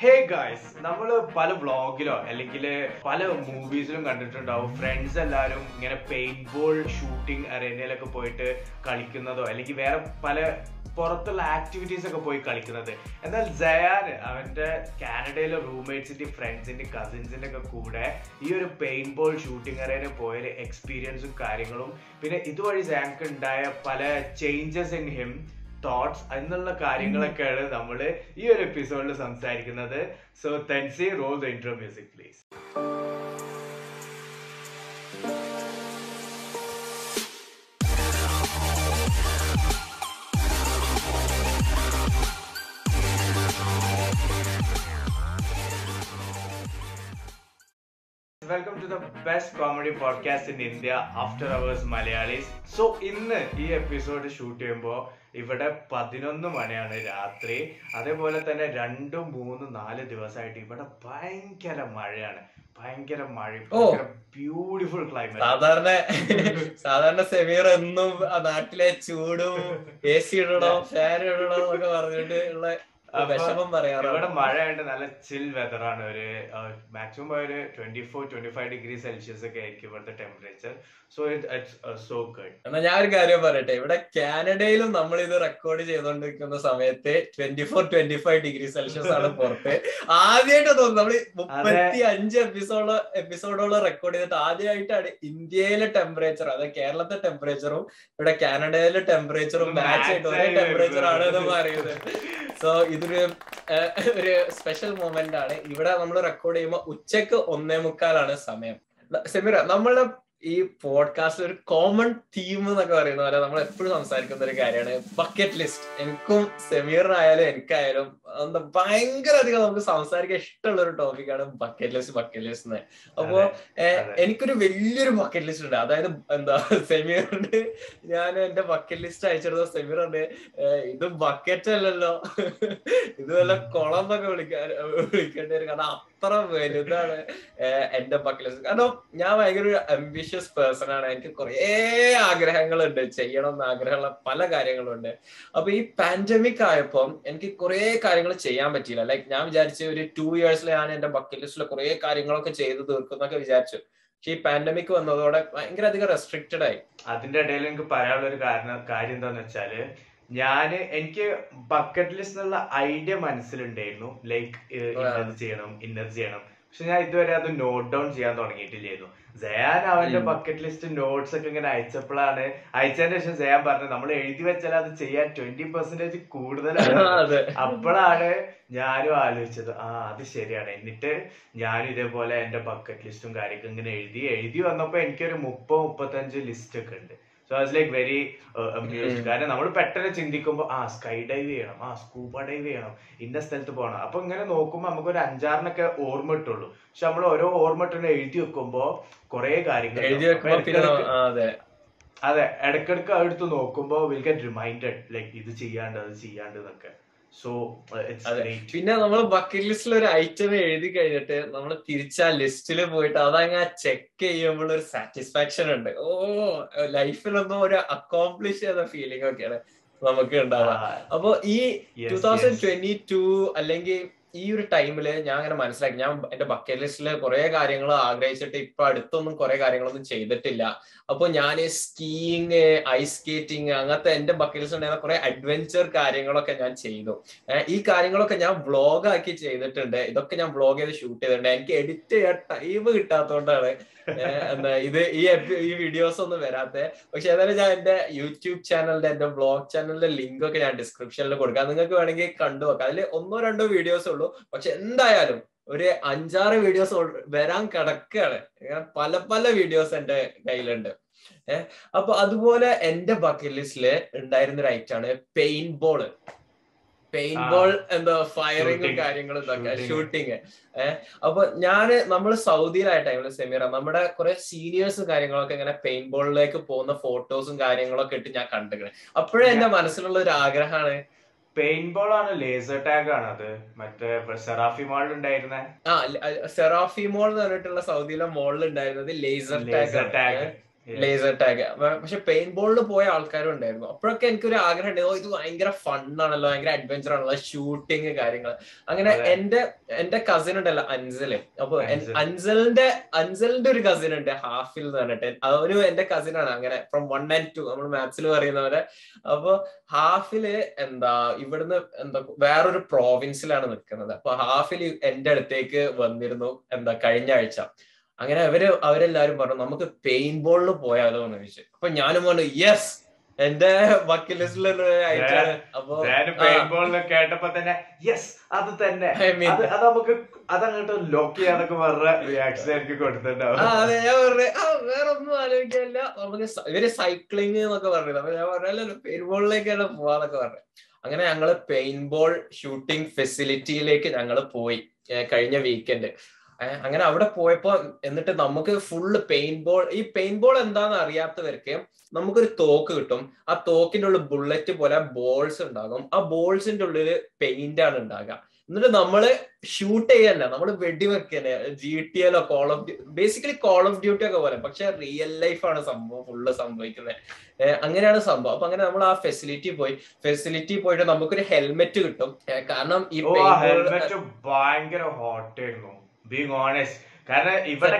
Hey guys നമ്മൾ പല വ്ളോഗിലോ അല്ലെങ്കിൽ പല മൂവീസിലും കണ്ടിട്ടുണ്ടാവും. ഫ്രണ്ട്സ് എല്ലാവരും ഇങ്ങനെ പെയിന്റ് ബോൾ ഷൂട്ടിംഗ് അറേനയിലൊക്കെ പോയിട്ട് കളിക്കുന്നതോ അല്ലെങ്കിൽ വേറെ പല പുറത്തുള്ള ആക്ടിവിറ്റീസ് ഒക്കെ പോയി കളിക്കുന്നത്. എന്നാൽ ജയാൻ അവന്റെ കാനഡയിലെ റൂംമേറ്റ്സിന്റെ ഫ്രണ്ട്സിന്റെ കസിൻസിന്റെ ഒക്കെ കൂടെ ഈ ഒരു പെയിന്റ് ബോൾ ഷൂട്ടിംഗ് അറേന പോയ എക്സ്പീരിയൻസും കാര്യങ്ങളും. പിന്നെ ഇതുവഴി ജയാൻക്ക് ഉണ്ടായ പല ചേഞ്ചസ് ഇൻ ഹിം തോട്ട്സ് എന്നുള്ള കാര്യങ്ങളൊക്കെയാണ് നമ്മൾ ഈ ഒരു എപ്പിസോഡിൽ സംസാരിക്കുന്നത്. So തെൻസി roll the intro music please welcome to the best comedy podcast in India after hours Malayalis so ഇന്ന് ഈ എപ്പിസോഡ് ഷൂട്ട് ചെയ്യുമ്പോൾ ഇവിടെ പതിനൊന്ന് മണിയാണ് രാത്രി. അതേപോലെ തന്നെ രണ്ടും മൂന്നും നാല് ദിവസമായിട്ട് ഇവിടെ ഭയങ്കര മഴയാണ്. ഭയങ്കര മഴ ഭയങ്കര ബ്യൂട്ടിഫുൾ ക്ലൈമറ്റ് സാധാരണ സാധാരണ സെമീർ എന്നും നാട്ടിലെ ചൂടും എ സി ഇടണം ഫാൻ ഇടണം എന്നൊക്കെ പറഞ്ഞിട്ട് ഉള്ള ഇവിടെ മഴയുണ്ട് നല്ല ചിൽ വെതർ ആണ്. ഒരു മാക്സിമം ഒരു twenty four twenty five degree celsius ഒക്കെ ആയിരിക്കും ഇവിടുത്തെ temperature so it so good എന്നാ ഞാൻ ഒരു കാര്യം പറയട്ടെ. ഇവിടെ കാനഡയിലും നമ്മൾ ഇത് റെക്കോർഡ് ചെയ്തുകൊണ്ടിരിക്കുന്ന സമയത്ത് twenty four twenty five degree celsius ആണ് പുറത്ത്. ആദ്യമായിട്ട് തോന്നുന്നു നമ്മൾ മുപ്പത്തി അഞ്ച് എപ്പിസോഡ് എപ്പിസോഡോളം റെക്കോർഡ് ചെയ്തിട്ട് ആദ്യമായിട്ടാണ് ഇന്ത്യയിലെ ടെമ്പറേച്ചർ അതായത് കേരളത്തെ ടെമ്പറേച്ചറും ഇവിടെ കാനഡയിലെ ടെമ്പറേച്ചറും മാച്ച് ആയിട്ട് ഒരേ ടെമ്പറേച്ചർ ആണ് എന്ന് പറയുന്നത്. സോ ഇതൊരു ഒരു സ്പെഷ്യൽ മൊമെന്റ് ആണ്. ഇവിടെ നമ്മൾ റെക്കോർഡ് ചെയ്യുമ്പോൾ ഉച്ചയ്ക്ക് ഒന്നേ മുക്കാലാണ് സമയം. സെമിറ നമ്മളുടെ ഈ പോഡ്കാസ്റ്റിൽ ഒരു കോമൺ തീം എന്നൊക്കെ പറയുന്ന പോലെ നമ്മൾ എപ്പോഴും സംസാരിക്കുന്ന ഒരു കാര്യമാണ്. ബക്കറ്റ് ലിസ്റ്റ് എനിക്കും സെമീറിനായാലും എനിക്കായാലും എന്താ ഭയങ്കര അധികം നമുക്ക് സംസാരിക്കാൻ ഇഷ്ടമുള്ള ഒരു ടോപ്പിക്കാണ് ബക്കറ്റ് ലിസ്റ്റ് ബക്കറ്റ് ലിസ്റ്റ് എന്ന് അപ്പോ. എനിക്കൊരു വലിയൊരു ബക്കറ്റ് ലിസ്റ്റ് ഉണ്ട്. അതായത് എന്താ സെമീറിന്റെ ഞാൻ എന്റെ ബക്കറ്റ് ലിസ്റ്റ് അയച്ചെടുത്ത സെമീർ ഉണ്ട് ഇത് ബക്കറ്റ് അല്ലല്ലോ. ഇത് വല്ല കുളം എന്നൊക്കെ വിളിക്കാൻ വിളിക്കേണ്ടി വരും. കാരണം അത്ര വലുതാണ്? എന്റെ ബക്കറ്റ് ലിസ്റ്റ് കാരണം ഞാൻ ഭയങ്കര ഒരു അംബിഷ്യസ് പേഴ്സൺ ആണ്. എനിക്ക് കുറേ ആഗ്രഹങ്ങളുണ്ട്. ചെയ്യണം എന്ന് ആഗ്രഹമുള്ള പല കാര്യങ്ങളുണ്ട്. അപ്പൊ ഈ പാൻഡമിക് ആയപ്പോൾ എനിക്ക് കുറേ കാര്യങ്ങൾ ചെയ്യാൻ പറ്റിയില്ല. ലൈക്ക് ഞാൻ വിചാരിച്ചു ഒരു ടു ഇയേഴ്സിൽ ഞാൻ എന്റെ ബക്കറ്റ് കുറേ കാര്യങ്ങളൊക്കെ ചെയ്ത് തീർക്കുന്നൊക്കെ വിചാരിച്ചു. പക്ഷെ ഈ പാൻഡമിക് വന്നതോടെ ഭയങ്കര അധികം റെസ്ട്രിക്റ്റഡ് ആയി. അതിന്റെ ഇടയിൽ എനിക്ക് പറയാനുള്ള ഒരു കാരണം കാര്യം എന്താന്ന് വെച്ചാൽ ഞാൻ എനിക്ക് ബക്കറ്റ് ലിസ്റ്റ് എന്നുള്ള ഐഡിയ മനസ്സിലുണ്ടായിരുന്നു. ലൈക്ക് ഇന്നത് ചെയ്യണം ഇന്നത് ചെയ്യണം. പക്ഷെ ഞാൻ ഇതുവരെ അത് നോട്ട് ഡൗൺ ചെയ്യാൻ തുടങ്ങിയിട്ടില്ലായിരുന്നു. ജയാൻ അവന്റെ ബക്കറ്റ് ലിസ്റ്റ് നോട്ട്സ് ഒക്കെ ഇങ്ങനെ അയച്ചപ്പോഴാണ് അയച്ചതിന് ശേഷം ജയാൻ പറഞ്ഞു നമ്മൾ എഴുതി വെച്ചാൽ അത് ചെയ്യാൻ ട്വന്റി പെർസെന്റേജ് കൂടുതലാണ്. അപ്പോഴാണ് ഞാനും ആലോചിച്ചത് ആ അത് ശരിയാണ്. എന്നിട്ട് ഞാനും ഇതേപോലെ എന്റെ ബക്കറ്റ് ലിസ്റ്റും കാര്യമൊക്കെ ഇങ്ങനെ എഴുതി എഴുതി വന്നപ്പോ എനിക്കൊരു മുപ്പത് മുപ്പത്തഞ്ച് ലിസ്റ്റ് ഒക്കെ ഉണ്ട്. സോ അത് ലൈക്ക് വെരി അമ്യൂസ്ഡ് കാരണം നമ്മൾ പെട്ടെന്ന് ചിന്തിക്കുമ്പോൾ ആ സ്കൈ ഡൈവ് ചെയ്യണം. ആ സ്കൂബ ഡൈവ് ചെയ്യണം. ഇന്ന സ്ഥലത്ത് പോകണം. അപ്പൊ ഇങ്ങനെ നോക്കുമ്പോൾ നമുക്ക് ഒരു അഞ്ചാറിനൊക്കെ ഓർമ്മ ഇട്ടുള്ളൂ പക്ഷെ നമ്മൾ ഓരോ ഓർമ്മ ഇട്ടുന്ന എഴുതി വെക്കുമ്പോ കുറെ കാര്യങ്ങൾ അതെ. ഇടക്കിടക്ക് അടുത്ത് നോക്കുമ്പോൾ വിൽ ഗെറ്റ് റിമൈൻഡഡ് ലൈക്ക് ഇത് ചെയ്യാണ്ട് അത് ചെയ്യാണ്ട് എന്നൊക്കെ. സോ അതെ. പിന്നെ നമ്മൾ ബക്കറ്റ് ലിസ്റ്റിൽ ഒരു ഐറ്റം എഴുതി കഴിഞ്ഞിട്ട് നമ്മൾ തിരിച്ച് ആ ലിസ്റ്റിൽ പോയിട്ട് അതങ്ങ് ചെക്ക് ചെയ്യുമ്പോൾ ഒരു സാറ്റിസ്ഫാക്ഷൻ ഉണ്ട്. ഓ ലൈഫിലൊന്നും ഒരു അക്കോംപ്ലിഷ് ചെയ്ത ഫീലിംഗ് ഒക്കെയാണ് നമുക്ക് ഉണ്ടാവുക. അപ്പൊ ഈ ടൂ തൗസൻഡ് ട്വന്റി ടു അല്ലെങ്കിൽ ഈ ഒരു ടൈമിൽ ഞാൻ അങ്ങനെ മനസ്സിലാക്കി. ഞാൻ എന്റെ ബക്കറ്റ് ലിസ്റ്റിൽ കുറെ കാര്യങ്ങൾ ആഗ്രഹിച്ചിട്ട് ഇപ്പൊ അടുത്തൊന്നും കുറെ കാര്യങ്ങളൊന്നും ചെയ്തിട്ടില്ല. അപ്പൊ ഞാൻ സ്കീയിങ് ഐസ് സ്കേറ്റിംഗ് അങ്ങനത്തെ എന്റെ ബക്കറ്റ് ലിസ്റ്റ് ഉണ്ടായിരുന്ന കുറെ അഡ്വഞ്ചർ കാര്യങ്ങളൊക്കെ ഞാൻ ചെയ്തു. ഈ കാര്യങ്ങളൊക്കെ ഞാൻ വ്ളോഗ് ആക്കി ചെയ്തിട്ടുണ്ട്. ഇതൊക്കെ ഞാൻ വ്ളോഗ് ചെയ്ത് ഷൂട്ട് ചെയ്തിട്ടുണ്ട്. എനിക്ക് എഡിറ്റ് ചെയ്യാൻ ടൈം കിട്ടാത്തതുകൊണ്ടാണ് എന്താ ഇത് ഈ ഈ വീഡിയോസ് ഒന്നും വരാത്തെ. പക്ഷെ ഏതായാലും ഞാൻ എന്റെ യൂട്യൂബ് ചാനലിന്റെ എന്റെ ബ്ലോഗ് ചാനലിന്റെ ലിങ്ക് ഒക്കെ ഞാൻ ഡിസ്ക്രിപ്ഷനിൽ കൊടുക്കാം. നിങ്ങൾക്ക് വേണമെങ്കിൽ കണ്ടു നോക്കാം അതിൽ ഒന്നോ രണ്ടോ വീഡിയോസ് ഉള്ളൂ. പക്ഷെ എന്തായാലും ഒരു അഞ്ചാറ് വീഡിയോസ് വരാൻ കിടക്കുകയാണ്. പല പല വീഡിയോസ് എന്റെ കയ്യിലുണ്ട്. ഏഹ് അപ്പൊ അതുപോലെ എന്റെ ബക്കറ്റ് ലിസ്റ്റിൽ ഉണ്ടായിരുന്ന ഒരു ഐറ്റാണ് പെയിൻ ബോൾ പെയിന്റ് ബോൾ എന്താ ഫയറിങ്ങും കാര്യങ്ങളും ഇതൊക്കെ. ഷൂട്ടിങ് ഏഹ് അപ്പൊ ഞാൻ നമ്മൾ സൗദിയിലായ ടൈമിൽ സെമീറ നമ്മുടെ കുറെ സീനിയേഴ്സും കാര്യങ്ങളൊക്കെ ഇങ്ങനെ പെയിന്റ് ബോളിലേക്ക് പോകുന്ന ഫോട്ടോസും കാര്യങ്ങളൊക്കെ ഇട്ട് ഞാൻ കണ്ടിരിക്കണേ അപ്പോഴേ എന്റെ മനസ്സിലുള്ള ഒരു ആഗ്രഹമാണ് പെയിന്റ് ബോൾ ആണ് ലേസർ ടാഗ് ആണ് അത്. മറ്റേ സെറാഫി മോളിൽ ഉണ്ടായിരുന്ന. ആ സെറാഫി മോൾ എന്ന് പറഞ്ഞിട്ടുള്ള സൗദിയിലെ മോളിൽ ഉണ്ടായിരുന്നത് laser tag tag. Laser tag പക്ഷെ പെയിന്റ് ബോളിൽ പോയ ആൾക്കാരും ഉണ്ടായിരുന്നു. അപ്പോഴൊക്കെ എനിക്കൊരു ആഗ്രഹം ഉണ്ടായിരുന്നു "ഓ, ഇത് ഭയങ്കര ഫണ്ണാണല്ലോ ഭയങ്കര അഡ്വഞ്ചർ ആണല്ലോ ഷൂട്ടിങ് കാര്യങ്ങൾ അങ്ങനെ. എന്റെ എന്റെ കസിൻ ഉണ്ടല്ലോ അൻസൽ അപ്പൊ. അൻസലിന്റെ അൻസലിന്റെ ഒരു കസിൻ ഉണ്ട് ഹാഫിൽ എന്ന് പറഞ്ഞിട്ട്. അവനും എന്റെ കസിൻ ആണ്. അങ്ങനെ ഫ്രം വൺ ആൻഡ് ടു നമ്മൾ മാത്സിൽ പറയുന്നവരെ. അപ്പൊ ഹാഫിൽ എന്താ ഇവിടുന്ന് എന്താ വേറൊരു പ്രോവിൻസിലാണ് നിൽക്കുന്നത്. അപ്പൊ ഹാഫിൽ എന്റെ അടുത്തേക്ക് വന്നിരുന്നു എന്താ കഴിഞ്ഞ ആഴ്ച. അങ്ങനെ അവർ അവരെല്ലാരും പറഞ്ഞു നമുക്ക് പെയിന്റ് ബോളിൽ പോയാലോ? എന്ന് ചോദിച്ചു. അപ്പൊ ഞാനും പറഞ്ഞു യെസ് എന്റെ ബക്കി അപ്പൊ കേട്ടപ്പോ തന്നെ യെസ് അത് തന്നെ. അത് അത് നമുക്ക് അതങ്ങോട്ട് ലോക്ക് ചെയ്യാന്നൊക്കെ പറഞ്ഞ റിയാക്ഷൻ എനിക്ക് കൊടുത്തിട്ടുണ്ടാവും. അതെ ഞാൻ പറഞ്ഞു ആ വേറെ ഒന്നും ആലോചിക്കാനില്ല നമുക്ക് ഇവർ സൈക്ലിംഗ് എന്നൊക്കെ പറഞ്ഞത് അപ്പൊ ഞാൻ പറഞ്ഞല്ലോ പെയിന്റ് ബോളിലേക്കാണ് പോവാന്നൊക്കെ പറഞ്ഞു. അങ്ങനെ ഞങ്ങൾ പെയിന്റ് ബോൾ ഷൂട്ടിംഗ് ഫെസിലിറ്റിയിലേക്ക് ഞങ്ങൾ പോയി കഴിഞ്ഞ വീക്കെൻഡ് അങ്ങനെ അവിടെ പോയപ്പോ എന്നിട്ട് നമുക്ക് ഫുള്ള് പെയിന്റ് ബോൾ ഈ പെയിന്റ് ബോൾ എന്താന്ന് അറിയാത്തവർക്ക് നമുക്കൊരു തോക്ക് കിട്ടും. ആ തോക്കിന്റെ ഉള്ളിൽ ബുള്ളറ്റ് പോലെ ബോൾസ് ഉണ്ടാകും. ആ ബോൾസിന്റെ ഉള്ളിൽ പെയിന്റ് ആണ് ഉണ്ടാകുക എന്നിട്ട് നമ്മൾ ഷൂട്ട് ചെയ്യല്ല. നമ്മൾ വെടിവെക്കന്നെ ജി ടി എല്ലോ call of basically call of duty ഒക്കെ പോലെ. പക്ഷെ റിയൽ ലൈഫാണ് സംഭവം ഫുള്ള് സംഭവിക്കുന്നത്. അങ്ങനെയാണ് സംഭവം. അപ്പൊ അങ്ങനെ നമ്മൾ ആ ഫെസിലിറ്റി പോയി. ഫെസിലിറ്റി പോയിട്ട് നമുക്കൊരു ഹെൽമെറ്റ് കിട്ടും. കാരണം ഈ ഹെൽമെറ്റ് ഭയങ്കര ഹോട്ട് ആയിരുന്നു. ബീങ് ഓണസ്റ്റ് കാരണം ഇവിടെ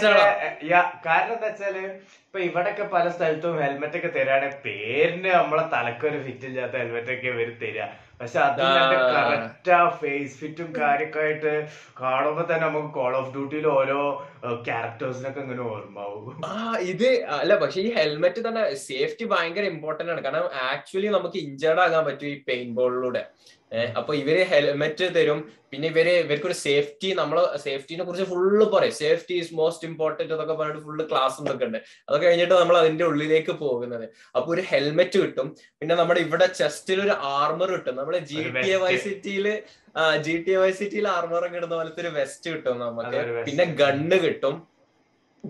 കാരണം എന്താ വെച്ചാൽ ഇപ്പൊ ഇവിടൊക്കെ പല സ്ഥലത്തും ഹെൽമെറ്റ് ഒക്കെ തരാണ്. പേരിന് നമ്മളെ തലക്കൊരു ഫിറ്റ് ഇല്ലാത്ത ഹെൽമെറ്റ് ഒക്കെ ഇവർ തരാ. പക്ഷെ അത് ആ. കറക്റ്റ് ആ ഫേസ് ഫിറ്റും കാര്യൊക്കെ ആയിട്ട് കാണുമ്പോ തന്നെ നമുക്ക് കോൾ ഓഫ് ഡ്യൂട്ടിയിൽ ഓരോ ക്യാരക്ടേഴ്സിനൊക്കെ ഇങ്ങനെ ഓർമ്മാവും ആ ഇത് അല്ല പക്ഷെ ഈ ഹെൽമെറ്റ് തന്നെ സേഫ്റ്റി ഭയങ്കര ഇമ്പോർട്ടന്റ് ആണ്. കാരണം ആക്ച്വലി നമുക്ക് ഇഞ്ചേർഡ് ആകാൻ പറ്റും ഈ പെയിന്റ് ബോളിലൂടെ അപ്പൊ ഇവർ ഹെൽമെറ്റ് തരും. പിന്നെ ഇവർ ഇവർക്കൊരു സേഫ്റ്റി നമ്മൾ സേഫ്റ്റിനെ കുറിച്ച് ഫുള്ള് പറയും. സേഫ്റ്റി ഈസ് മോസ്റ്റ് ഇമ്പോർട്ടന്റ് എന്നൊക്കെ പറഞ്ഞിട്ട് ഫുള്ള് ക്ലാസ് എന്നൊക്കെ ഉണ്ട്. അതൊക്കെ കഴിഞ്ഞിട്ട് നമ്മൾ അതിന്റെ ഉള്ളിലേക്ക് പോകുന്നത്. അപ്പൊ ഒരു ഹെൽമെറ്റ് കിട്ടും. പിന്നെ നമ്മുടെ ഇവിടെ ചെസ്റ്റിൽ ഒരു ആർമർ കിട്ടും. നമ്മുടെ ജി ടി എ വൈ സിറ്റിയിൽ ജി ടി എ വൈ സിറ്റിയിൽ ആർമർ ഒക്കെ ഇടുന്ന പോലത്തെ ഒരു വെസ്റ്റ് കിട്ടും നമുക്ക്. പിന്നെ ഗണ്ണ് കിട്ടും.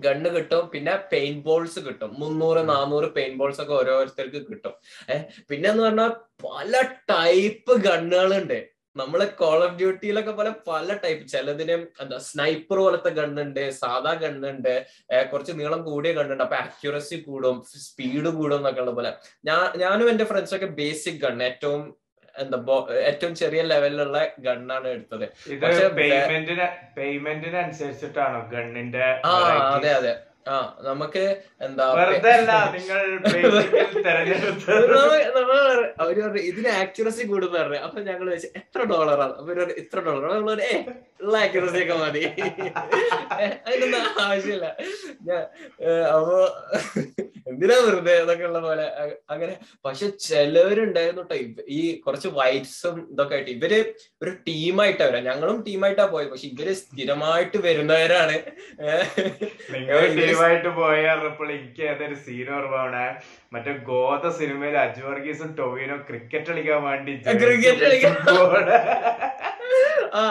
ഗണ്ണ് കിട്ടും പിന്നെ പെയിന്റ് ബോൾസ് കിട്ടും. മുന്നൂറ് നാനൂറ് പെയിന്റ് ബോൾസ് ഒക്കെ ഓരോരുത്തർക്ക് കിട്ടും. ഏഹ് പിന്നെ എന്ന് പറഞ്ഞാൽ പല ടൈപ്പ് ഗണ്ണുകളുണ്ട് നമ്മളെ കോൾ ഓഫ് ഡ്യൂട്ടിയിലൊക്കെ പോലെ പല ടൈപ്പ് ചിലതിന് എന്താ സ്നൈപ്പർ പോലത്തെ ഗണ്ണുണ്ട് സാധാ ഗണ്ണുണ്ട് കുറച്ച് നീളം കൂടിയ ഗണ്ണുണ്ട് അപ്പൊ ആക്യുറസി കൂടും സ്പീഡ് കൂടും എന്നൊക്കെ ഉള്ള പോലെ. ഞാൻ ഞാനും എന്റെ ഫ്രണ്ട്സൊക്കെ ബേസിക് ഗണ്ണ് ഏറ്റവും എന്താ ഏറ്റവും ചെറിയ ലെവലിലുള്ള ഗണ്ണാണ് എടുത്തത്. പേയ്മെന്റിന് പേയ്മെന്റിന് അനുസരിച്ചിട്ടാണോ ഗണ്ണിന്റെ ആ അതെ അതെ. ആ നമുക്ക് എന്താ നിങ്ങൾ അവർ പറഞ്ഞു ഇതിന് ആക്യുറസി കൂടുന്ന പറഞ്ഞു. അപ്പൊ ഞങ്ങൾ ചോദിച്ചു എത്ര ഡോളറാണ് അപ്പൊ പറഞ്ഞു, ഇത്ര ഡോളർ ഏ ഉള്ള ആക്യുറസി ഒക്കെ മതി. അതിനൊന്നും ആവശ്യമില്ല. അപ്പൊ എന്തിനാ വെറുതെ എന്നൊക്കെ ഉള്ള പോലെ? അങ്ങനെ. പക്ഷെ ചിലവരുണ്ടായിരുന്നു കേട്ടോ ഈ കുറച്ച് വൈറ്റ്സും ഇതൊക്കെ ആയിട്ട്. ഇവർ ഒരു ടീമായിട്ടാ വരാം. ഞങ്ങളും ടീമായിട്ടാ പോയത് പക്ഷെ ഇവർ സ്ഥിരമായിട്ട് വരുന്നവരാണ്. ടീമായിട്ട് പോയപ്പോൾ എനിക്ക് ഏതൊരു സീൻ ഓർമ്മയാണ്. മറ്റേ ഗോത സിനിമയിൽ അജു വർഗീസും ടൊവിനോ ക്രിക്കറ്റ് കളിക്കാൻ വേണ്ടി ക്രിക്കറ്റ് കളിക്കാൻ. ആ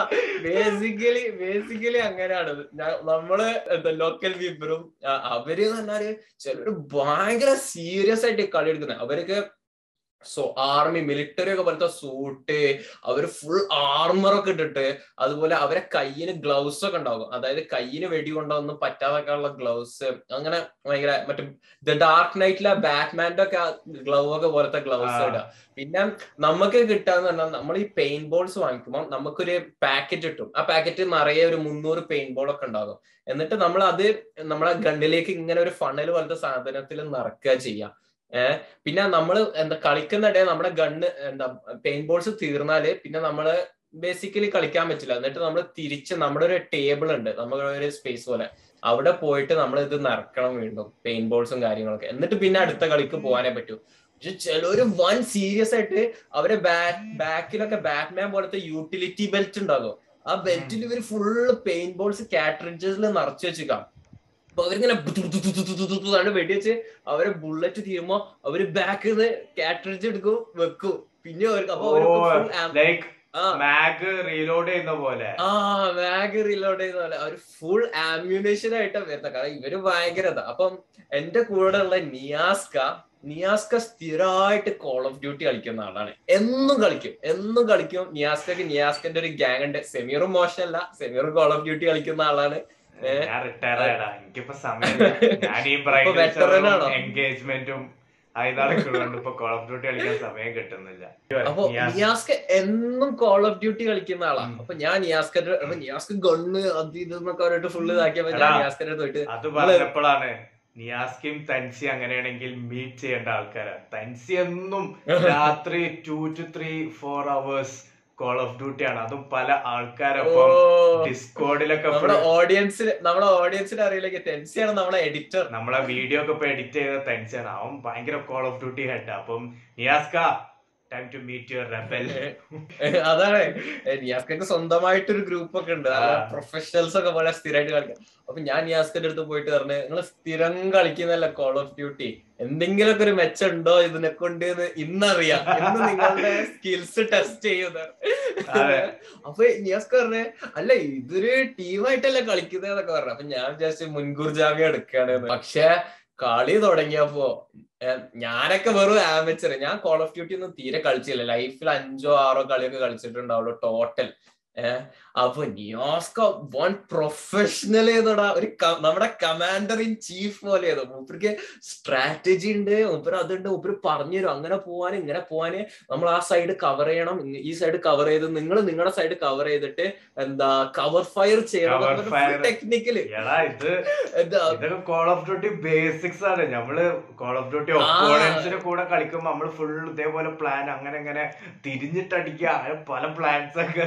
ബേസിക്കലി ബേസിക്കലി അങ്ങനെയാണ്. നമ്മൾ എന്താ ലോക്കൽ പീപ്പിളും അവർ എന്ന് പറഞ്ഞാൽ ചിലര് ഭയങ്കര സീരിയസ് ആയിട്ട് കളി എടുക്കുന്നത് അവർക്ക് സോ ആർമി മിലിറ്ററി ഒക്കെ പോലത്തെ സൂട്ട് അവർ ഫുൾ ആർമർ ഒക്കെ ഇട്ടിട്ട് അതുപോലെ അവരെ കയ്യിന് ഗ്ലൗസ് ഒക്കെ ഉണ്ടാകും. അതായത് കയ്യിന് വെടി കൊണ്ടൊന്നും പറ്റാതൊക്കെയുള്ള ഗ്ലൗസ് അങ്ങനെ ഭയങ്കര മറ്റേ ദ ഡാർക്ക് നൈറ്റിലെ ബാറ്റ്മാന്റെ ഒക്കെ ഗ്ലൗ ഒക്കെ പോലത്തെ ഗ്ലൗസ്. ഇടുക പിന്നെ നമുക്ക് കിട്ടാന്ന് പറഞ്ഞാൽ നമ്മൾ ഈ പെയിന്റ് ബോൾസ് വാങ്ങിക്കുമ്പോൾ നമുക്കൊരു പാക്കറ്റ് കിട്ടും. ആ പാക്കറ്റ് നിറയെ ഒരു മുന്നൂറ് പെയിന്റ് ബോൾ ഒക്കെ ഉണ്ടാകും. എന്നിട്ട് നമ്മൾ അത് നമ്മളെ ഗണ്ണിലേക്ക് ഇങ്ങനെ ഒരു ഫണൽ പോലത്തെ സാധനത്തിൽ നിറക്കുക ചെയ്യാം. ഏഹ് പിന്നെ നമ്മൾ എന്താ കളിക്കുന്നിടെ നമ്മുടെ ഗണ്ണ് എന്താ പെയിന്റ് ബോൾസ് തീർന്നാൽ പിന്നെ നമ്മൾ ബേസിക്കലി കളിക്കാൻ പറ്റില്ല. എന്നിട്ട് നമ്മൾ തിരിച്ച് നമ്മുടെ ഒരു ടേബിൾ ഉണ്ട് നമ്മുടെ ഒരു സ്പേസ് പോലെ. അവിടെ പോയിട്ട് നമ്മൾ ഇത് നിറക്കണം വീണ്ടും പെയിന്റ് ബോൾസും കാര്യങ്ങളൊക്കെ. എന്നിട്ട് പിന്നെ അടുത്ത കളിക്ക് പോകാനേ പറ്റൂ. പക്ഷെ ചിലര് വൺ സീരിയസ് ആയിട്ട് അവരെ ബാക്കിലൊക്കെ ബാറ്റ്മാൻ പോലത്തെ യൂട്ടിലിറ്റി ബെൽറ്റ് ഉണ്ടാകും ആ ബെൽറ്റിൽ ഇവർ ഫുള്ള് പെയിന്റ് ബോൾസ് കാറ്ററിഞ്ചസിൽ നിറച്ചു വെച്ചേക്കാം. അപ്പൊ അവരിങ്ങനെ ാണ് വെടിവെച്ച് അവരെ ബുള്ളറ്റ് തീരുമ്പോ അവർ ബാക്കിൽ നിന്ന് കാറ്ററിഞ്ച് എടുക്കും വെക്കും. പിന്നെ അവർക്ക് അപ്പൊ മാഗ് റീലോഡ് ചെയ്യുന്ന പോലെ. ആ മാഗ് റീലോഡ് ചെയ്യുന്ന പോലെ. അവർ ഫുൾ ആമ്യൂണേഷൻ ആയിട്ടാ വരുന്നത് കാരണം ഇവർ ഭയങ്കരത അപ്പം എന്റെ കൂടെ ഉള്ള നിയാസ്ക നിയാസ്ക സ്ഥിരമായിട്ട് കോൾ ഓഫ് ഡ്യൂട്ടി കളിക്കുന്ന ആളാണ്. എന്നും കളിക്കും. എന്നും കളിക്കും. നിയാസ്കക്ക് നിയാസ്കന്റെ ഒരു ഗ്യാങ് ഉണ്ട്. സെമീറും മോശമല്ല. സെമീറും കോൾ ഓഫ് ഡ്യൂട്ടി കളിക്കുന്ന ആളാണ്? ഞാൻ റിട്ടയർ ആയടാ എനിക്കിപ്പോ സമയം ഞാൻ ഈ veteran ആണോ? എൻഗേജ്മെന്റും ആയുധാളൊക്കെയുള്ളതുകൊണ്ട് ഇപ്പൊ കോൾ ഓഫ് ഡ്യൂട്ടി കളിക്കാൻ സമയം കിട്ടുന്നില്ല അപ്പൊ നിയാസ് നിയാസ്ക എന്നും കോൾ ഓഫ് ഡ്യൂട്ടി കളിക്കുന്ന ആളാ ഉം. അപ്പൊ ഞാൻ അപ്പൊ നിയാസ്ക ഗണ്ണ് അത് ഇതെന്നൊക്കെ പറഞ്ഞിട്ട് ഫുള്ള് ഇതാക്കിയപ്പോ ഞാൻ. നിയാസ്കന്റെ പോയിട്ട് അത് പറഞ്ഞപ്പോഴാണ് നിയാസ്കയും തൻസി അങ്ങനെയാണെങ്കിൽ മീറ്റ് ചെയ്യേണ്ട ആൾക്കാരാ തൻസി എന്നും രാത്രി two two three four hours call of duty ആണ്. അതും പല ആൾക്കാരൊപ്പം ഡിസ്കോഡിലൊക്കെ നമ്മുടെ ഓഡിയൻസിന് നമ്മുടെ ഓഡിയൻസിന് അറിയില്ലെങ്കിൽ ടെൻസിയാണ് നമ്മുടെ എഡിറ്റർ നമ്മളെ വീഡിയോ ഒക്കെ ഇപ്പൊ എഡിറ്റ് ചെയ്ത ടെൻസിയാണ് അവൻ ഭയങ്കര കോൾ ഓഫ് ഡ്യൂട്ടി ഹെഡ് അപ്പം നിയാസ്ക time to meet your rebel അതാണ്. നിയാസ്കൊക്കെ സ്വന്തമായിട്ടൊരു ഗ്രൂപ്പ് ഒക്കെ ഉണ്ട്. പ്രൊഫഷണൽസ് ഒക്കെ പോലെ സ്ഥിരമായിട്ട് കളിക്കാം. അപ്പൊ ഞാൻ നിയാസ്കന്റെ അടുത്ത് പോയിട്ട് പറഞ്ഞു നിങ്ങൾ സ്ഥിരം കളിക്കുന്നല്ല കോൾ ഓഫ് ഡ്യൂട്ടി എന്തെങ്കിലുമൊക്കെ ഒരു മെച്ചുണ്ടോ ഇതിനെ കൊണ്ട് എന്ന് ഇന്നറിയാം. ഇന്ന് നിങ്ങളുടെ സ്കിൽസ് ടെസ്റ്റ് ചെയ്യുന്നത്. അപ്പൊ നിയാസ്ക പറഞ്ഞു അല്ല ഇതൊരു ടീമായിട്ടല്ലേ കളിക്കുന്നതെന്നൊക്കെ പറഞ്ഞു. അപ്പൊ ഞാൻ വിചാരിച്ചു മുൻകൂർ ജാമ്യം എടുക്കുകയാണ് പക്ഷേ കളി തുടങ്ങിയപ്പോ ഞാനൊക്കെ വെറും ആമച്ചർ ഞാൻ കോൾ ഓഫ് ഡ്യൂട്ടി ഒന്നും തീരെ കളിച്ചില്ല. ലൈഫിൽ അഞ്ചോ ആറോ കളിയൊക്കെ കളിച്ചിട്ടുണ്ടാവുള്ളൂ ടോട്ടൽ അപ്പൊ നിയോസ്ക വൺ പ്രൊഫഷണൽ ഏതോടാ? ഒരു നമ്മുടെ കമാൻഡർ ഇൻ ചീഫ് പോലെ ഏതോ. മൂപ്പർക്ക് സ്ട്രാറ്റജി ഉണ്ട് മൂപ്പര് അതുണ്ട് മൂപ്പര് പറഞ്ഞുതരും അങ്ങനെ പോവാൻ ഇങ്ങനെ പോവാന് നമ്മൾ ആ സൈഡ് കവർ ചെയ്യണം. ഈ സൈഡ് കവർ ചെയ്ത് നിങ്ങൾ നിങ്ങളുടെ സൈഡ് കവർ ചെയ്തിട്ട് എന്താ കവർ ഫയർ ചെയ്യണം. Technical call of duty basics ആണ്. നമ്മൾ കോൾ ഓഫ് ഡ്യൂട്ടി ആ. കൂടെ കളിക്കുമ്പോ നമ്മൾ ഫുൾ ഇതേപോലെ പ്ലാൻ അങ്ങനെ അങ്ങനെ തിരിഞ്ഞിട്ടടിക്കുക. പല പ്ലാൻസ് ഒക്കെ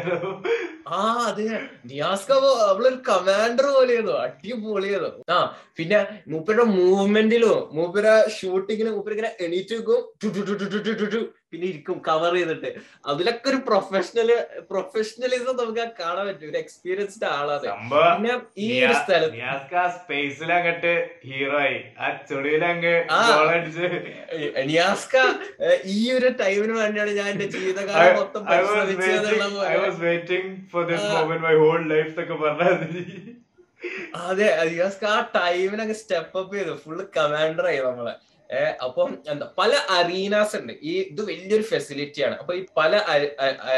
ആ അതെ നിയാസ്ക അവളൊരു കമാൻഡർ പോലെയാണ് അടിപൊളിയാണ് ആ പിന്നെ മൂപ്പരുടെ മൂവ്മെന്റിലും മൂപ്പര ഷൂട്ടിങ്ങിലും മൂപ്പര ഇങ്ങനെ എണീറ്റ് വെക്കും പിന്നെ ഇരിക്കും കവർ ചെയ്തിട്ട്. അതിലൊക്കെ ഒരു പ്രൊഫഷണൽ പ്രൊഫഷണലിസം നമുക്ക് കാണാൻ പറ്റും. ഒരു എക്സ്പീരിയൻസ്ഡ് ആളാണ്. പിന്നെ ഈ ഒരു സ്ഥലത്ത് സ്പേസിൽ അങ്ങട്ട് ഹീറോ ആയി. ആ ചുടിയിലങ്ങ് നിയാസ്ക ഈ ഒരു ടൈമിന് വേണ്ടിയാണ് ഞാൻ എന്റെ ജീവിതകാലം മൊത്തം പരിശ്രമിച്ചത് അതെ നിയാസ്ക ആ ടൈമിനൊക്കെ സ്റ്റെപ്പ് അപ്പ് ചെയ്തു. ഫുള്ള് കമാൻഡർ ആയി നമ്മളെ. അപ്പം എന്താ പല അറീനാസ് ഉണ്ട്. ഈ ഇത് വലിയൊരു ഫെസിലിറ്റിയാണ് അപ്പൊ ഈ പല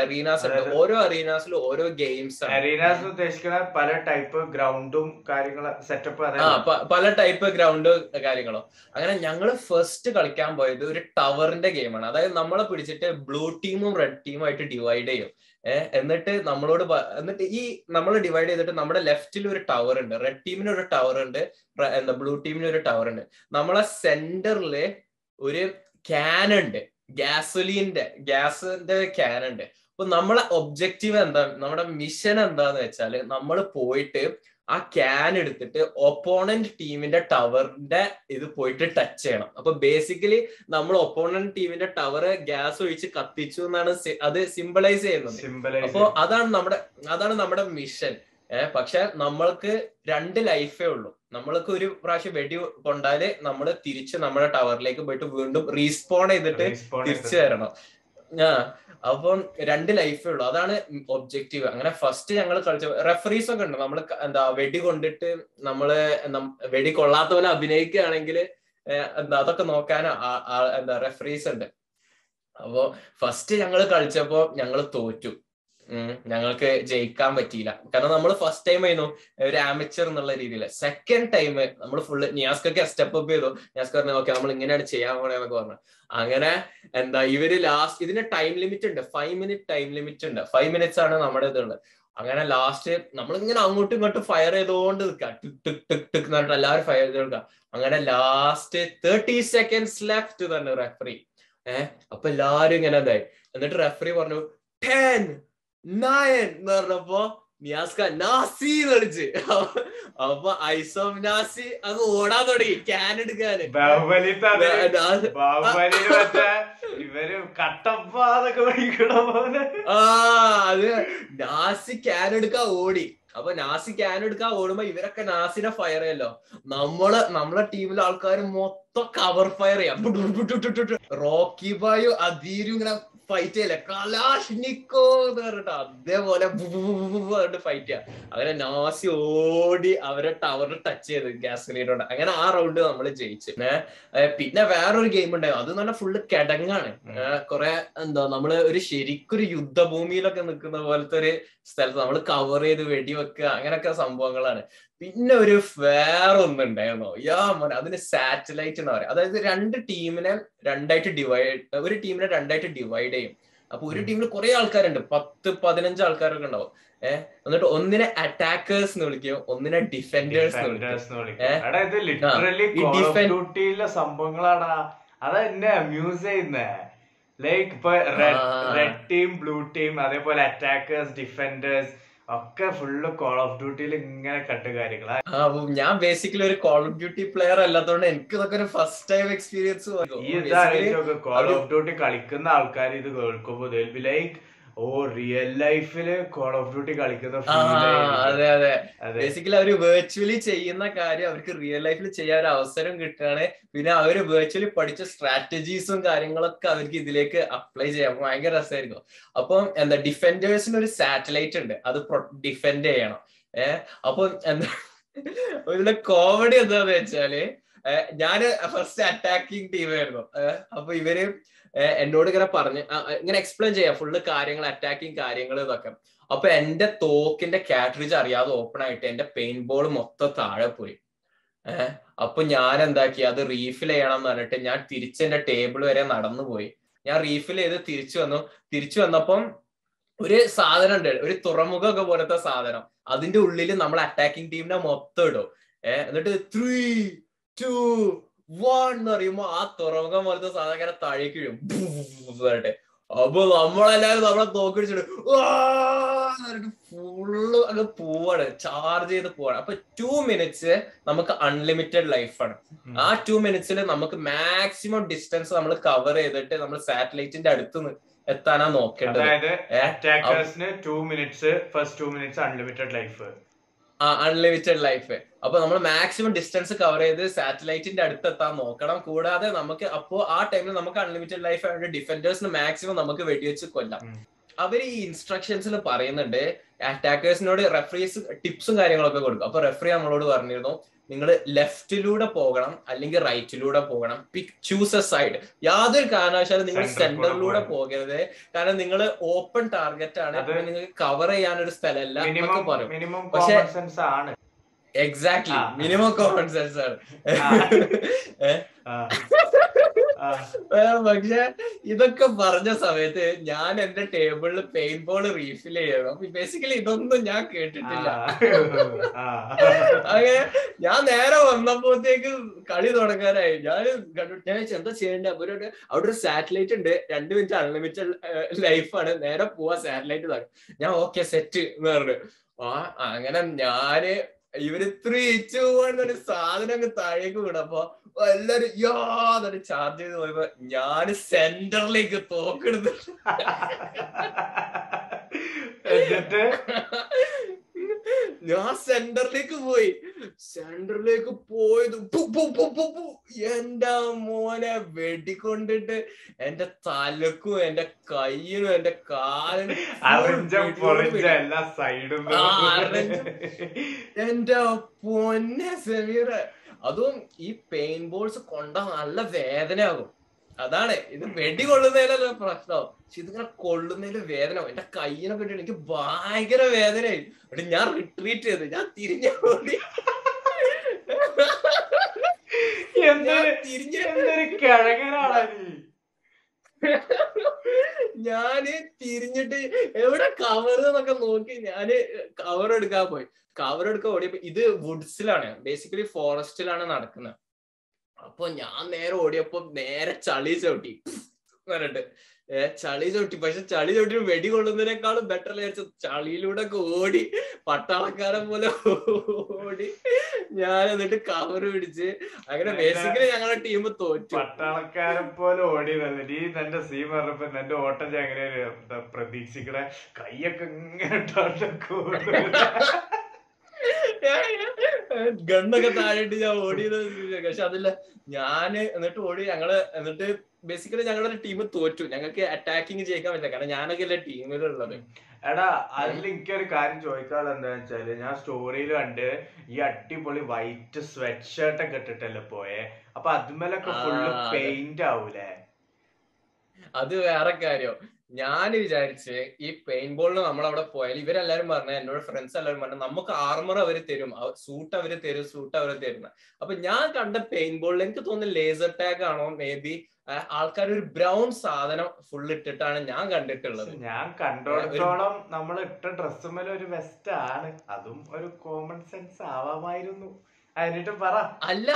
അറീനാസ് ഉണ്ട്. ഓരോ അറീനാസിലും ഓരോ ഗെയിംസ് ആണ്. അരീനാസ് ഉദ്ദേശിക്കുന്ന പല ടൈപ്പ് ഗ്രൗണ്ടും കാര്യങ്ങളും സെറ്റപ്പ് ആ പല ടൈപ്പ് ഗ്രൗണ്ട് കാര്യങ്ങളും. അങ്ങനെ ഞങ്ങൾ ഫസ്റ്റ് കളിക്കാൻ പോയത് ഒരു ടവറിന്റെ ഗെയിമാണ് അതായത് നമ്മളെ പിടിച്ചിട്ട് ബ്ലൂ ടീമും റെഡ് ടീമും ആയിട്ട് ഡിവൈഡ് ചെയ്യും. എന്നിട്ട് നമ്മളോട് എന്നിട്ട് ഈ നമ്മൾ ഡിവൈഡ് ചെയ്തിട്ട് നമ്മുടെ ലെഫ്റ്റിൽ ഒരു ടവർ ഉണ്ട്. റെഡ് ടീമിന് ഒരു ടവർ ഉണ്ട്. എന്താ ബ്ലൂ ടീമിന് ഒരു ടവർ ഉണ്ട്. നമ്മളെ സെന്ററിൽ ഒരു ക്യാൻ ഉണ്ട്. ഗ്യാസൊലിന്റെ ഗ്യാസിന്റെ ക്യാൻ ഉണ്ട്. അപ്പൊ നമ്മളെ ഒബ്ജക്റ്റീവ് എന്താ നമ്മുടെ മിഷൻ എന്താന്ന് വെച്ചാൽ നമ്മൾ പോയിട്ട് ആ ക്യാൻ എടുത്തിട്ട് ഒപ്പോണന്റ് ടീമിന്റെ ടവറിന്റെ ഇത് പോയിട്ട് ടച്ച് ചെയ്യണം. അപ്പൊ ബേസിക്കലി നമ്മൾ ഒപ്പോണന്റ് ടീമിന്റെ ടവർ ഗ്യാസ് ഒഴിച്ച് കത്തിച്ചു എന്നാണ് അത് സിമ്പിളൈസ് ചെയ്യുന്നത്. അപ്പൊ അതാണ് നമ്മുടെ അതാണ് നമ്മുടെ മിഷൻ ഏഹ് പക്ഷെ നമ്മൾക്ക് രണ്ട് ലൈഫേ ഉള്ളൂ. നമ്മൾക്ക് ഒരു പ്രാവശ്യം വെടി കൊണ്ടാൽ നമ്മൾ തിരിച്ച് നമ്മുടെ ടവറിലേക്ക് പോയിട്ട് വീണ്ടും റീസ്പോൺ ചെയ്തിട്ട് തിരിച്ചു വരണം. ആ അപ്പം രണ്ട് ലൈഫേ ഉള്ളൂ. അതാണ് ഒബ്ജക്റ്റീവ് അങ്ങനെ ഫസ്റ്റ് ഞങ്ങൾ കളിച്ച റെഫറീസ് ഒക്കെ ഉണ്ട്. നമ്മൾ എന്താ വെടി കൊണ്ടിട്ട് നമ്മൾ വെടി കൊള്ളാത്തവനെ അഭിനയിക്കുകയാണെങ്കിൽ എന്താ അതൊക്കെ നോക്കാൻ എന്താ റെഫറീസ് ഉണ്ട്. അപ്പോ ഫസ്റ്റ് ഞങ്ങൾ കളിച്ചപ്പോ ഞങ്ങൾ തോറ്റു. ഞങ്ങൾക്ക് ജയിക്കാൻ പറ്റിയില്ല. കാരണം നമ്മൾ ഫസ്റ്റ് ടൈം ആയിരുന്നു ഒരു ആമച്ചർ എന്നുള്ള രീതിയിൽ സെക്കൻഡ് ടൈം നമ്മൾ ഫുള്ള് നിയാസ്കൊക്കെ സ്റ്റെപ്പ് അപ്പ് ചെയ്തു. നിയാസ്ക പറഞ്ഞു ഓക്കെ നമ്മൾ ഇങ്ങനെയാണ് ചെയ്യാൻ പോണെന്നൊക്കെ പറഞ്ഞു. അങ്ങനെ എന്താ ഇവർ ലാസ്റ്റ് ഇതിന് ടൈം ലിമിറ്റ് ഉണ്ട്. ഫൈവ് മിനിറ്റ് ടൈം ലിമിറ്റ് ഉണ്ട്. ഫൈവ് മിനിറ്റ്സ് ആണ് നമ്മുടെ ഇതുള്ളത്. അങ്ങനെ ലാസ്റ്റ് നമ്മളിങ്ങനെ അങ്ങോട്ടും ഇങ്ങോട്ടും ഫയർ ചെയ്തുകൊണ്ട് നിൽക്കുക ടിക് ടിക് ടിക് ടിക് എന്ന് എല്ലാവരും ഫയർ ചെയ്ത് കൊടുക്കുക അങ്ങനെ ലാസ്റ്റ് തേർട്ടി സെക്കൻഡ്സ് ലെഫ്റ്റ് തന്നെ റെഫറി ഏഹ് അപ്പൊ എല്ലാരും ഇങ്ങനെ എന്തായി എന്നിട്ട് റെഫറി പറഞ്ഞു ടെൻ നയൻ എന്ന് പറഞ്ഞപ്പോ നിയാസ്ക നാസി എന്ന് വിളിച്ച്. അപ്പൊ ഐസോം നാസി അങ്ങ് ഓടാൻ തുടങ്ങി. ക്യാൻ എടുക്കാന്. ഇവർ കട്ടപ്പാതൊക്കെ ആ അത് നാസി ക്യാൻ എടുക്കാൻ ഓടി. അപ്പൊ നാസി ക്യാൻ എടുക്കാൻ ഓടുമ്പോ ഇവരൊക്കെ നാസിനെ ഫയർ ചെയ്യല്ലോ. നമ്മൾ നമ്മളെ ടീമിലെ ആൾക്കാർ മൊത്തം കവർ ഫയർ ചെയ്യാം. റോക്കി ബായു അധീരും ഇങ്ങനെ ഫൈറ്റ് ചെയ്യല്ലേ കലാഷ്നിക്കോ എന്ന് പറഞ്ഞിട്ട് അതേപോലെ പറഞ്ഞിട്ട് ഫൈറ്റ് ചെയ്യാം. അങ്ങനെ നാസി ഓടി അവരെ ടവറിൽ ടച്ച് ചെയ്ത് ഗ്യാസ് ഗ്രനേഡ് അങ്ങനെ ആ റൗണ്ട് നമ്മൾ ജയിച്ചു. പിന്നെ വേറൊരു ഗെയിം ഉണ്ടായിരുന്നു അത് പറഞ്ഞാൽ ഫുള്ള് കിടങ്ങാണ്. കുറെ എന്താ നമ്മൾ ഒരു ശരിക്കൊരു യുദ്ധഭൂമിയിലൊക്കെ നിൽക്കുന്ന പോലത്തെ ഒരു സ്ഥലത്ത് നമ്മൾ കവർ ചെയ്ത് വെടിവെക്കുക. അങ്ങനെയൊക്കെ സംഭവങ്ങളാണ്. പിന്നെ ഒരു വേറെ ഒന്നുണ്ടായിരുന്നോ യാ മോനെ അതിന് സാറ്റലൈറ്റ് എന്ന് പറയാം. അതായത് രണ്ട് ടീമിനെ രണ്ടായിട്ട് ഡിവൈഡ് ഒരു ടീമിനെ രണ്ടായിട്ട് ഡിവൈഡ് ചെയ്യും. അപ്പൊ ഒരു ടീമിൽ കുറെ ആൾക്കാരുണ്ട്. പത്ത് പതിനഞ്ച് ആൾക്കാരൊക്കെ ഉണ്ടാവും. ഏഹ് എന്നിട്ട് ഒന്നിനെ അറ്റാക്കേഴ്സ് എന്ന് വിളിക്കും ഒന്നിനെ ഡിഫൻഡേഴ്സ് എന്ന് വിളിക്കും. Defenders ന്ന് വിളിക്കും. എടാ ഇത് ലിറ്ററലി ഈ കോൾ ഓഫ് defend- ഡ്യൂട്ടിയിലെ സംഭവങ്ങളാടാ. അതാ എന്നെ അമ്യൂസ് ചെയ്യുന്നേ. ലൈക്ക് ഇപ്പൊ റെഡ് ടീം ബ്ലൂ ടീം അതേപോലെ അറ്റാക്കേഴ്സ് ഡിഫൻഡേഴ്സ് ഒക്കെ ഫുള്ള് കോൾ ഓഫ് ഡ്യൂട്ടിയിൽ ഇങ്ങനെ കട്ട് കാര്യങ്ങളാ. ഞാൻ ബേസിക്കലി ഒരു കോൾ ഓഫ് ഡ്യൂട്ടി പ്ലെയർ അല്ലാത്തതുകൊണ്ട് എനിക്ക് ഇതൊക്കെ ഒരു ഫസ്റ്റ് ടൈം എക്സ്പീരിയൻസ് ഈ ഇതാലോചിച്ചൊക്കെ കോൾ ഓഫ് ഡ്യൂട്ടി കളിക്കുന്ന ആൾക്കാർ ഇത് കേൾക്കുമ്പോൾ ലൈക്ക് ഓ റിയൽ ലൈഫിൽ കോൾ ഓഫ് ഡ്യൂട്ടി കളിക്കുന്ന അതെ അതെ. ബേസിക്കലി അവർ വെർച്വലി ചെയ്യുന്ന കാര്യം അവർക്ക് റിയൽ ലൈഫിൽ ചെയ്യാൻ ഒരു അവസരം കിട്ടുകയാണ്. പിന്നെ അവർ വെർച്വലി പഠിച്ച സ്ട്രാറ്റജീസും കാര്യങ്ങളൊക്കെ അവർക്ക് ഇതിലേക്ക് അപ്ലൈ ചെയ്യാം. ഭയങ്കര രസമായിരിക്കും. അപ്പം എന്താ ഡിഫൻഡേഴ്സിന് ഒരു സാറ്റലൈറ്റ് ഉണ്ട്. അത് ഡിഫെൻഡ് ചെയ്യണം. ഏഹ് അപ്പൊ എന്താ ഇതിലെ കോമഡി എന്താന്ന് വെച്ചാൽ ഞാൻ ഫസ്റ്റ് അറ്റാക്കിംഗ് ടീമായിരുന്നു അപ്പൊ ഇവർ എന്നോട് ഇങ്ങനെ പറഞ്ഞ് ഇങ്ങനെ എക്സ്പ്ലെയിൻ ചെയ്യാം ഫുള്ള് കാര്യങ്ങൾ അറ്റാക്കിങ് കാര്യങ്ങൾ ഇതൊക്കെ. അപ്പൊ എന്റെ തോക്കിന്റെ കാറ്ററിജ് അറിയാതെ ഓപ്പൺ ആയിട്ട് എന്റെ പെയിന്റ് ബോൾ മൊത്തം താഴെ പോയി. ഏഹ് അപ്പൊ ഞാൻ എന്താക്കി അത് റീഫിൽ ചെയ്യണം എന്ന് പറഞ്ഞിട്ട് ഞാൻ തിരിച്ച് എന്റെ ടേബിൾ വരെ നടന്നു പോയി. ഞാൻ റീഫിൽ ചെയ്ത് തിരിച്ചു വന്നു. തിരിച്ചു വന്നപ്പം ഒരു സാധനം ഉണ്ട് ഒരു തുറമുഖമൊക്കെ പോലത്തെ സാധനം. അതിന്റെ ഉള്ളിൽ നമ്മൾ അറ്റാക്കിംഗ് ടീമിനെ മൊത്തം ഇടും. ഏഹ് എന്നിട്ട് ത്രീ ടു വൺ എന്ന് പറയുമ്പോ ആ തുറമുഖം പോലത്തെ സാധനം ഇങ്ങനെ താഴേക്ക് വീഴും. അപ്പൊ നമ്മളെല്ലാരും നമ്മളെ തോക്കിടിച്ചിട്ട് ഫുള്ള് അങ്ങ് പോവാണ്. ചാർജ് ചെയ്ത് പോവാണ്. അപ്പൊ ടു മിനിറ്റ്സ് നമുക്ക് അൺലിമിറ്റഡ് ലൈഫാണ് ആ ടു മിനിറ്റ്സിൽ നമുക്ക് മാക്സിമം ഡിസ്റ്റൻസ് നമ്മൾ കവർ ചെയ്തിട്ട് നമ്മൾ സാറ്റലൈറ്റിന്റെ അടുത്ത് എത്താനാ നോക്കേണ്ടത്. അതായത് two minutes first two minutes unlimited life ആ അൺലിമിറ്റഡ് ലൈഫ് അപ്പൊ നമ്മൾ മാക്സിമം ഡിസ്റ്റൻസ് കവർ ചെയ്ത് സാറ്റലൈറ്റിന്റെ അടുത്ത് എത്താൻ നോക്കണം. കൂടാതെ നമുക്ക് അപ്പോ ആ ടൈമിൽ നമുക്ക് അൺലിമിറ്റഡ് ലൈഫ് ആയിട്ട് ഡിഫൻഡേഴ്സിന് മാക്സിമം നമുക്ക് വെടിവെച്ച് കൊല്ലാം. അവർ ഈ ഇൻസ്ട്രക്ഷൻസിൽ പറയുന്നുണ്ട് അറ്റാക്കേഴ്സിനോട് റെഫറീസ് ടിപ്സും കാര്യങ്ങളൊക്കെ കൊടുക്കും. അപ്പൊ റെഫറി നമ്മളോട് പറഞ്ഞിരുന്നു നിങ്ങൾ ലെഫ്റ്റിലൂടെ പോകണം അല്ലെങ്കിൽ റൈറ്റിലൂടെ പോകണം. പിക് ചൂസ് എ സൈഡ് യാതൊരു കാരണവശാലും നിങ്ങൾ സെന്ററിലൂടെ പോകരുത്. കാരണം നിങ്ങൾ ഓപ്പൺ ടാർഗറ്റ് ആണ്. നിങ്ങൾക്ക് കവർ ചെയ്യാൻ ഒരു സ്ഥലമല്ല മിനിമം കോമൺ സെൻസ് ആണ്. എക്സാക്ട്ലി ആ. മിനിമം കോമൺ സെൻസ് ആണ് പക്ഷെ ഇതൊക്കെ പറഞ്ഞ സമയത്ത് ഞാൻ എന്റെ ടേബിളിൽ പെയിൻ ബോൾ റീഫിൽ ചെയ്യണം. അപ്പൊ ബേസിക്കലി ഇതൊന്നും ഞാൻ കേട്ടിട്ടില്ല. ആ. അങ്ങനെ ഞാൻ നേരെ വന്നപ്പോഴത്തേക്ക് കളി തുടങ്ങാനായി. ഞാൻ ഞാൻ എന്താ ചെയ്യേണ്ട? ഒരു അവിടെ ഒരു സാറ്റലൈറ്റ് ഉണ്ട്. രണ്ട് മിനിറ്റ് അൺലിമിറ്റഡ് ലൈഫാണ് നേരെ പോവാ സാറ്റലൈറ്റ് ഞാൻ ഓക്കെ സെറ്റ് എന്ന് പറഞ്ഞു. ആ അങ്ങനെ ഞാൻ ഇവർ ത്രീ ടു സാധനം അങ്ങ് താഴേക്ക് വിടപ്പോ എല്ലാരും യാതൊരു ചാർജ് ചെയ്ത് പോയപ്പോ ഞാൻ സെന്ററിലേക്ക് തോക്കെടുത്ത്. എന്നിട്ട്? ഞാൻ സെന്ററിലേക്ക് പോയി. സെന്ററിലേക്ക് പോയത്. എന്റെ മോനെ വെടിക്കൊണ്ടിട്ട് എന്റെ തലക്കും എന്റെ കയ്യിനും എന്റെ കാലിനും എന്റെ പൊന്നെ സെമീറ. അതും ഈ പെയിൻ ബോൾസ് കൊണ്ട നല്ല വേദനയാകും. അതാണ്. ഇത് വെടി കൊള്ളുന്നതിലല്ല പ്രശ്നം. പക്ഷെ ഇതിങ്ങനെ കൊള്ളുന്നതിൽ വേദന. എന്റെ കയ്യിനെ പറ്റി എനിക്ക് ഭയങ്കര വേദനയായി. എന്നിട്ട് ഞാൻ റിട്രീറ്റ് ചെയ്ത്. ഞാൻ തിരിഞ്ഞ ഓടി. ഞാൻ തിരിഞ്ഞിട്ട് എവിടെ കവർ എന്നൊക്കെ നോക്കി ഞാൻ കവർ എടുക്കാൻ പോയി. കവർ എടുക്കാൻ ഓടിയപ്പോ ഇത് വുഡ്സിലാണ് ബേസിക്കലി ഫോറസ്റ്റിലാണ് നടക്കുന്നത്. അപ്പൊ ഞാൻ നേരെ ഓടിയപ്പോ നേരെ ചളി ചവിട്ടി. പറഞ്ഞിട്ട് ഏർ ചളി ചവിട്ടി. പക്ഷെ ചളി ചവിട്ടി വെടി കൊള്ളുന്നതിനേക്കാളും ബെറ്റർ വിചാരിച്ച ചളിയിലൂടെ ഒക്കെ ഓടി പട്ടാളക്കാരൻ പോലെ ഓടി. ഞാൻ എന്നിട്ട് കവർ പിടിച്ച് അങ്ങനെ ബേസിക്കലി ഞങ്ങളുടെ ടീം തോറ്റു. പട്ടാളക്കാരെ പോലെ ഓടി നീ നിന്റെ സീൻ പറഞ്ഞപ്പോ നിന്റെ ഓട്ടം ഞാൻ എങ്ങനെ പ്രതീക്ഷിക്കണേ? കൈയൊക്കെ ഇങ്ങനെ. ഗണ്ണൊക്കെ താഴെയിട്ട് ഞാൻ ഓടിയത് പക്ഷെ അതില്ല. ഞാൻ എന്നിട്ട് ഓടി ഞങ്ങൾ എന്നിട്ട് ബേസിക്കലി ഞങ്ങളുടെ ടീം തോറ്റു. ഞങ്ങൾക്ക് അറ്റാക്കിങ് ചെയ്യിക്കാൻ പറ്റില്ല. കാരണം ഞാനൊക്കെ അല്ലേ ടീമിലുള്ളത്. എടാ അതിൽ എനിക്കൊരു കാര്യം ചോദിക്കാനുള്ളത് എന്താ വെച്ചാൽ ഞാൻ സ്റ്റോറിയിൽ കണ്ട് ഈ അടിപൊളി വൈറ്റ് സ്വെറ്റ് ഷർട്ട് ഒക്കെ ഇട്ടിട്ടല്ലേ പോയെ? അപ്പൊ അതുമേലൊക്കെ ഫുള്ള് പെയിന്റ് ആവൂലേ? അത് വേറെ കാര്യം. ഞാൻ വിചാരിച്ച് ഈ പെയിന്റ് നമ്മൾ അവിടെ പോയാൽ ഇവരെല്ലാരും പറഞ്ഞു എന്നോട് ഫ്രണ്ട്സ് എല്ലാവരും പറഞ്ഞു നമുക്ക് ആർമർ അവർ തരും. സൂട്ട് അവർ തരും സൂട്ട് അവർ തരുന്ന. അപ്പൊ ഞാൻ കണ്ട പെയിന്റ് ബോളിൽ എനിക്ക് തോന്നുന്നു ലേസർ ടാഗ് ആണോ മേ ബി ആൾക്കാർ ഒരു ബ്രൗൺ സാധനം ഫുൾ ഇട്ടിട്ടാണ് ഞാൻ കണ്ടിട്ടുള്ളത്. ഞാൻ കണ്ടോളം നമ്മൾ ഇട്ട ഡ്രസ്സുമേലെ ഒരു വെസ്റ്റ് ആണ്. അതും ഒരു കോമൺ സെൻസ് ആവാമായിരുന്നു. അല്ല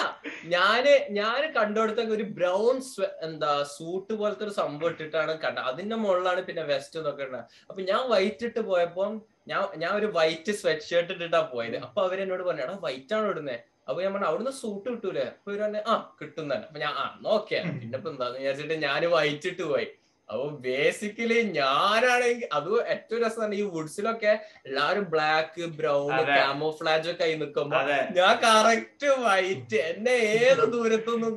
ഞാൻ ഞാൻ കണ്ടുകൊടുത്ത ഒരു ബ്രൗൺ എന്താ സൂട്ട് പോലത്തെ ഒരു സംഭവം ഇട്ടിട്ടാണ് കണ്ട അതിന്റെ മുകളിലാണ് പിന്നെ വെസ്റ്റ് എന്നൊക്കെ ഉണ്ടത് അപ്പൊ ഞാൻ വൈറ്റ് ഇട്ട് പോയപ്പോ ഞാൻ ഞാൻ ഒരു വൈറ്റ് സ്വെറ്റ് ഷർട്ട് ഇട്ടിട്ടാ പോയത്. അപ്പൊ അവരെന്നോട് പറഞ്ഞു എടാ വൈറ്റ് ആണോ ഇടുന്നത് അപ്പൊ ഞാൻ പറഞ്ഞു അവിടുന്ന് സൂട്ട് കിട്ടൂലേ? അപ്പൊ ഇവർ പറഞ്ഞു ആ കിട്ടും തന്നെ അപ്പൊ ഞാൻ ആ നോക്കിയാ പിന്നെ ഇപ്പൊ എന്താന്ന് വിചാരിച്ചിട്ട് ഞാൻ വൈറ്റ് ഇട്ട് പോയി. അപ്പൊ ബേസിക്കലി ഞാനാണെങ്കിൽ അത് ഏറ്റവും രസമാണ്. ഈ വുഡ്സിലൊക്കെ എല്ലാവരും ബ്ലാക്ക് ബ്രൗൺ. കാമോഫ്ലാജ് ഒക്കെ ആയി നിൽക്കുമ്പോ ഞാൻ കറക്റ്റ് വൈറ്റ് എന്നെ ഏത് ദൂരത്തൊന്നും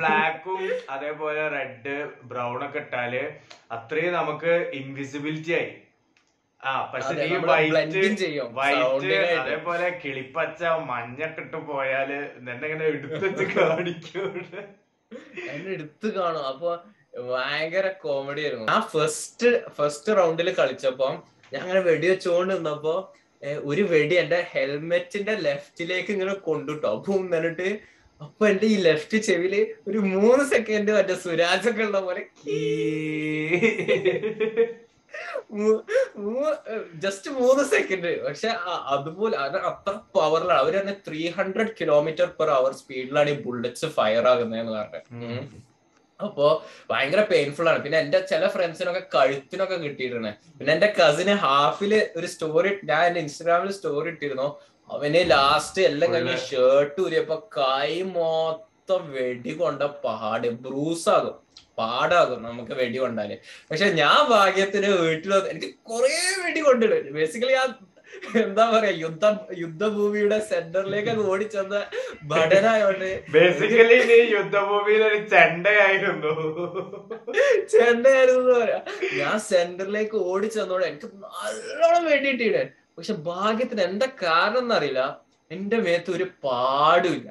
ബ്ലാക്കും അതേപോലെ റെഡ് ബ്രൗൺ ഒക്കെ ഇട്ടാൽ അത്രയും നമുക്ക് ഇൻവിസിബിലിറ്റി ആയി. ആ പക്ഷെ നീ വൈറ്റ് വൈറ്റ് അതേപോലെ കിളിപ്പച്ച മഞ്ഞൊക്കെ ഇട്ട് പോയാൽ നിന്നെ ഇങ്ങനെ എടുത്ത് വെച്ച് കാണിക്കൂടെ എന്നെ എടുത്ത് കാണും. അപ്പൊ ഭയങ്കര കോമഡി ആയിരുന്നു. ആ ഫസ്റ്റ് ഫസ്റ്റ് റൗണ്ടിൽ കളിച്ചപ്പോ ഞാൻ അങ്ങനെ വെടി വെച്ചുകൊണ്ട് നിന്നപ്പോ ഒരു വെടി എന്റെ ഹെൽമെറ്റിന്റെ ലെഫ്റ്റിലേക്ക് ഇങ്ങനെ കൊണ്ടുട്ടോ. അപ്പൊ എന്നിട്ട് അപ്പൊ എന്റെ ഈ ലെഫ്റ്റ് ചെവിയിൽ ഒരു മൂന്ന് സെക്കൻഡ് മറ്റേ സുരാജൊക്കെ ഉള്ള പോലെ ജസ്റ്റ് മൂന്ന് സെക്കൻഡ് പക്ഷെ അതുപോലെ അത് അത്ര പവറിലാണ് അവർ തന്നെ three hundred kilometre per hour സ്പീഡിലാണ് ഈ ബുള്ളറ്റ്സ് ഫയർ ആകുന്നതെന്ന് പറഞ്ഞത് അപ്പോ ഭയങ്കര പെയിൻഫുൾ ആണ്. പിന്നെ എന്റെ ചില ഫ്രണ്ട്സിനൊക്കെ കഴുത്തിനൊക്കെ കിട്ടിയിട്ടുണ്ട്. പിന്നെ എന്റെ കസിന് ഹാഫിൽ ഒരു സ്റ്റോറി ഞാൻ എന്റെ ഇൻസ്റ്റാഗ്രാമിൽ സ്റ്റോറി ഇട്ടിരുന്നു. അവന് ലാസ്റ്റ് എല്ലാം കഴിഞ്ഞ്. ഷർട്ട് ഊരിയപ്പോ കൈ മൊത്തം വെടി കൊണ്ട പാട്. ബ്രൂസ് ആകും. പാടാകും നമുക്ക് വെടി കൊണ്ടാൽ. പക്ഷെ ഞാൻ ഭാഗ്യത്തിന് വീട്ടിൽ എനിക്ക് കൊറേ വെടി കൊണ്ടിടും ബേസിക്കലി ഞാൻ എന്താ പറയാ യുദ്ധ യുദ്ധഭൂമിയുടെ സെന്ററിലേക്ക് അങ്ങ് ഓടിച്ചെന്ന ഭടനായോണ്ട് ബേസിക്കലി നീ യുദ്ധഭൂമിയിൽ ഒരു ചെണ്ടയായിരുന്നു. ചെണ്ടയായിരുന്നു പറയാ. ഞാൻ സെന്ററിലേക്ക് ഓടിച്ചെന്നോടെ എനിക്ക് നല്ലോണം വേണ്ടിയിട്ടിടെ പക്ഷെ ഭാഗ്യത്തിന് എന്താ കാരണം എന്നറിയില്ല. എന്റെ മേത്ത് ഒരു പാടില്ല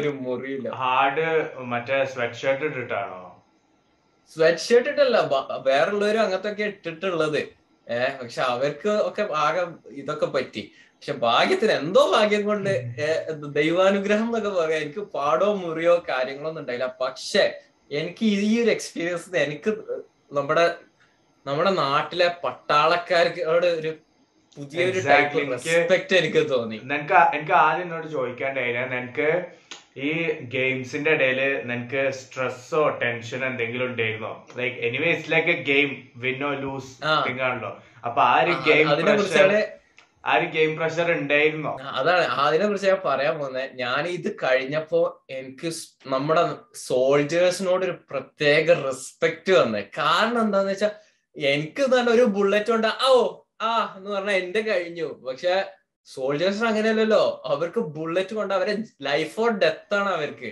ഒരു മുറിയില്ല. ഹാർഡ് മറ്റേ സ്വെറ്റ് ഷർട്ട് ഇട്ടിട്ടാണോ? സ്വെറ്റ് ഷർട്ട് ഇട്ടല്ല വേറെ വേറുള്ളവരും അങ്ങനത്തെ ഒക്കെ ഇട്ടിട്ടുള്ളത്. ഏഹ് പക്ഷെ അവർക്ക് ഒക്കെ ആകെ ഇതൊക്കെ പറ്റി. പക്ഷെ ഭാഗ്യത്തിന് എന്തോ ഭാഗ്യം കൊണ്ട് ദൈവാനുഗ്രഹം എന്നൊക്കെ പറയാം. എനിക്ക് പാടോ മുറിയോ കാര്യങ്ങളൊന്നും ഉണ്ടായില്ല. പക്ഷെ എനിക്ക് ഈ ഒരു എക്സ്പീരിയൻസ് എനിക്ക് നമ്മുടെ നമ്മുടെ നാട്ടിലെ പട്ടാളക്കാർക്കോട് ഒരു പുതിയൊരു റെസ്പെക്ട് എനിക്ക് തോന്നി. എനിക്ക് ആദ്യം എന്നോട് ചോദിക്കാണ്ടായിരുന്നു നിനക്ക് ഈ ഗെയിംസിന്റെ ഇടയിൽ നിനക്ക് സ്ട്രെസ്സോ ടെൻഷനോ എന്തെങ്കിലും ഉണ്ടായിരുന്നോ? Like anyway it's like a game win or lose. ആണല്ലോ. അപ്പൊ ആ ഒരു ഗെയിം പ്രഷർ ആ ഒരു ഗെയിം പ്രഷർ ഉണ്ടായിരുന്നോ? അതാണ്. അതിനെ കുറിച്ച് ഞാൻ പറയാൻ പോകുന്നത് ഞാൻ ഇത് കഴിഞ്ഞപ്പോ എനിക്ക് നമ്മുടെ സോൾജേഴ്സിനോട് ഒരു പ്രത്യേക റെസ്പെക്ട് വന്നത് കാരണം എന്താന്ന് വെച്ചാൽ എനിക്ക് തന്നെ ഒരു ബുള്ളറ്റ് കൊണ്ട് ഓ ആ എന്ന് പറഞ്ഞാൽ എന്റെ കഴിഞ്ഞു. പക്ഷെ സോൾജേഴ്സിന് അങ്ങനെയല്ലല്ലോ. അവർക്ക് ബുള്ളറ്റ് കൊണ്ട് അവരെ ലൈഫ് ഓർ ഡെത്ത് ആണ് അവർക്ക്.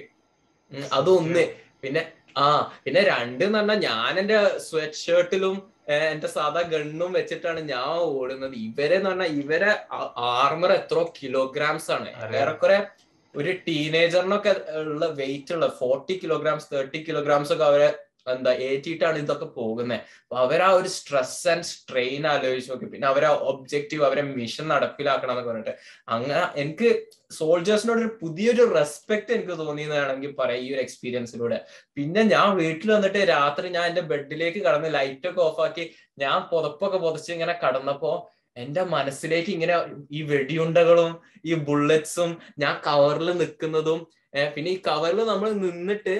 അതൊന്ന് പിന്നെ ആ പിന്നെ രണ്ട് എന്ന് പറഞ്ഞാൽ ഞാൻ എന്റെ സ്വെറ്റ് ഷർട്ടിലും എന്റെ സാധാ ഗണ്ണും വെച്ചിട്ടാണ് ഞാൻ ഓടുന്നത്. ഇവരെ എന്ന് പറഞ്ഞാൽ ഇവരെ ആർമർ എത്ര കിലോഗ്രാംസ് ആണ്. ഏറെക്കുറെ ഒരു ടീനേജറിനൊക്കെ ഉള്ള വെയിറ്റ് ഉള്ള ഫോർട്ടി കിലോഗ്രാംസ് തേർട്ടി കിലോഗ്രാംസ് ഒക്കെ അവരെ എന്താ ഏറ്റിയിട്ടാണ് ഇതൊക്കെ പോകുന്നത് അപ്പൊ അവരാ ഒരു സ്ട്രെസ് ആൻഡ് സ്ട്രെയിൻ ആലോചിച്ച് നോക്കി. പിന്നെ അവരെ ഒബ്ജക്റ്റീവ് അവരെ മിഷൻ നടപ്പിലാക്കണം എന്നൊക്കെ പറഞ്ഞിട്ട്. അങ്ങനെ എനിക്ക് സോൾജേഴ്സിനോട് ഒരു പുതിയൊരു റെസ്പെക്ട് എനിക്ക് തോന്നിയതാണെങ്കിൽ പറയാം ഈ ഒരു എക്സ്പീരിയൻസിലൂടെ. പിന്നെ ഞാൻ വീട്ടിൽ വന്നിട്ട് രാത്രി ഞാൻ എന്റെ ബെഡിലേക്ക് കടന്ന് ലൈറ്റ് ഒക്കെ ഓഫ് ആക്കി ഞാൻ പുതപ്പൊക്കെ പുതച്ച് ഇങ്ങനെ കടന്നപ്പോ എന്റെ മനസ്സിലേക്ക് ഇങ്ങനെ ഈ വെടിയുണ്ടകളും ഈ ബുള്ളറ്റ്സും ഞാൻ കവറിൽ നിൽക്കുന്നതും പിന്നെ ഈ കവറിൽ നമ്മൾ നിന്നിട്ട്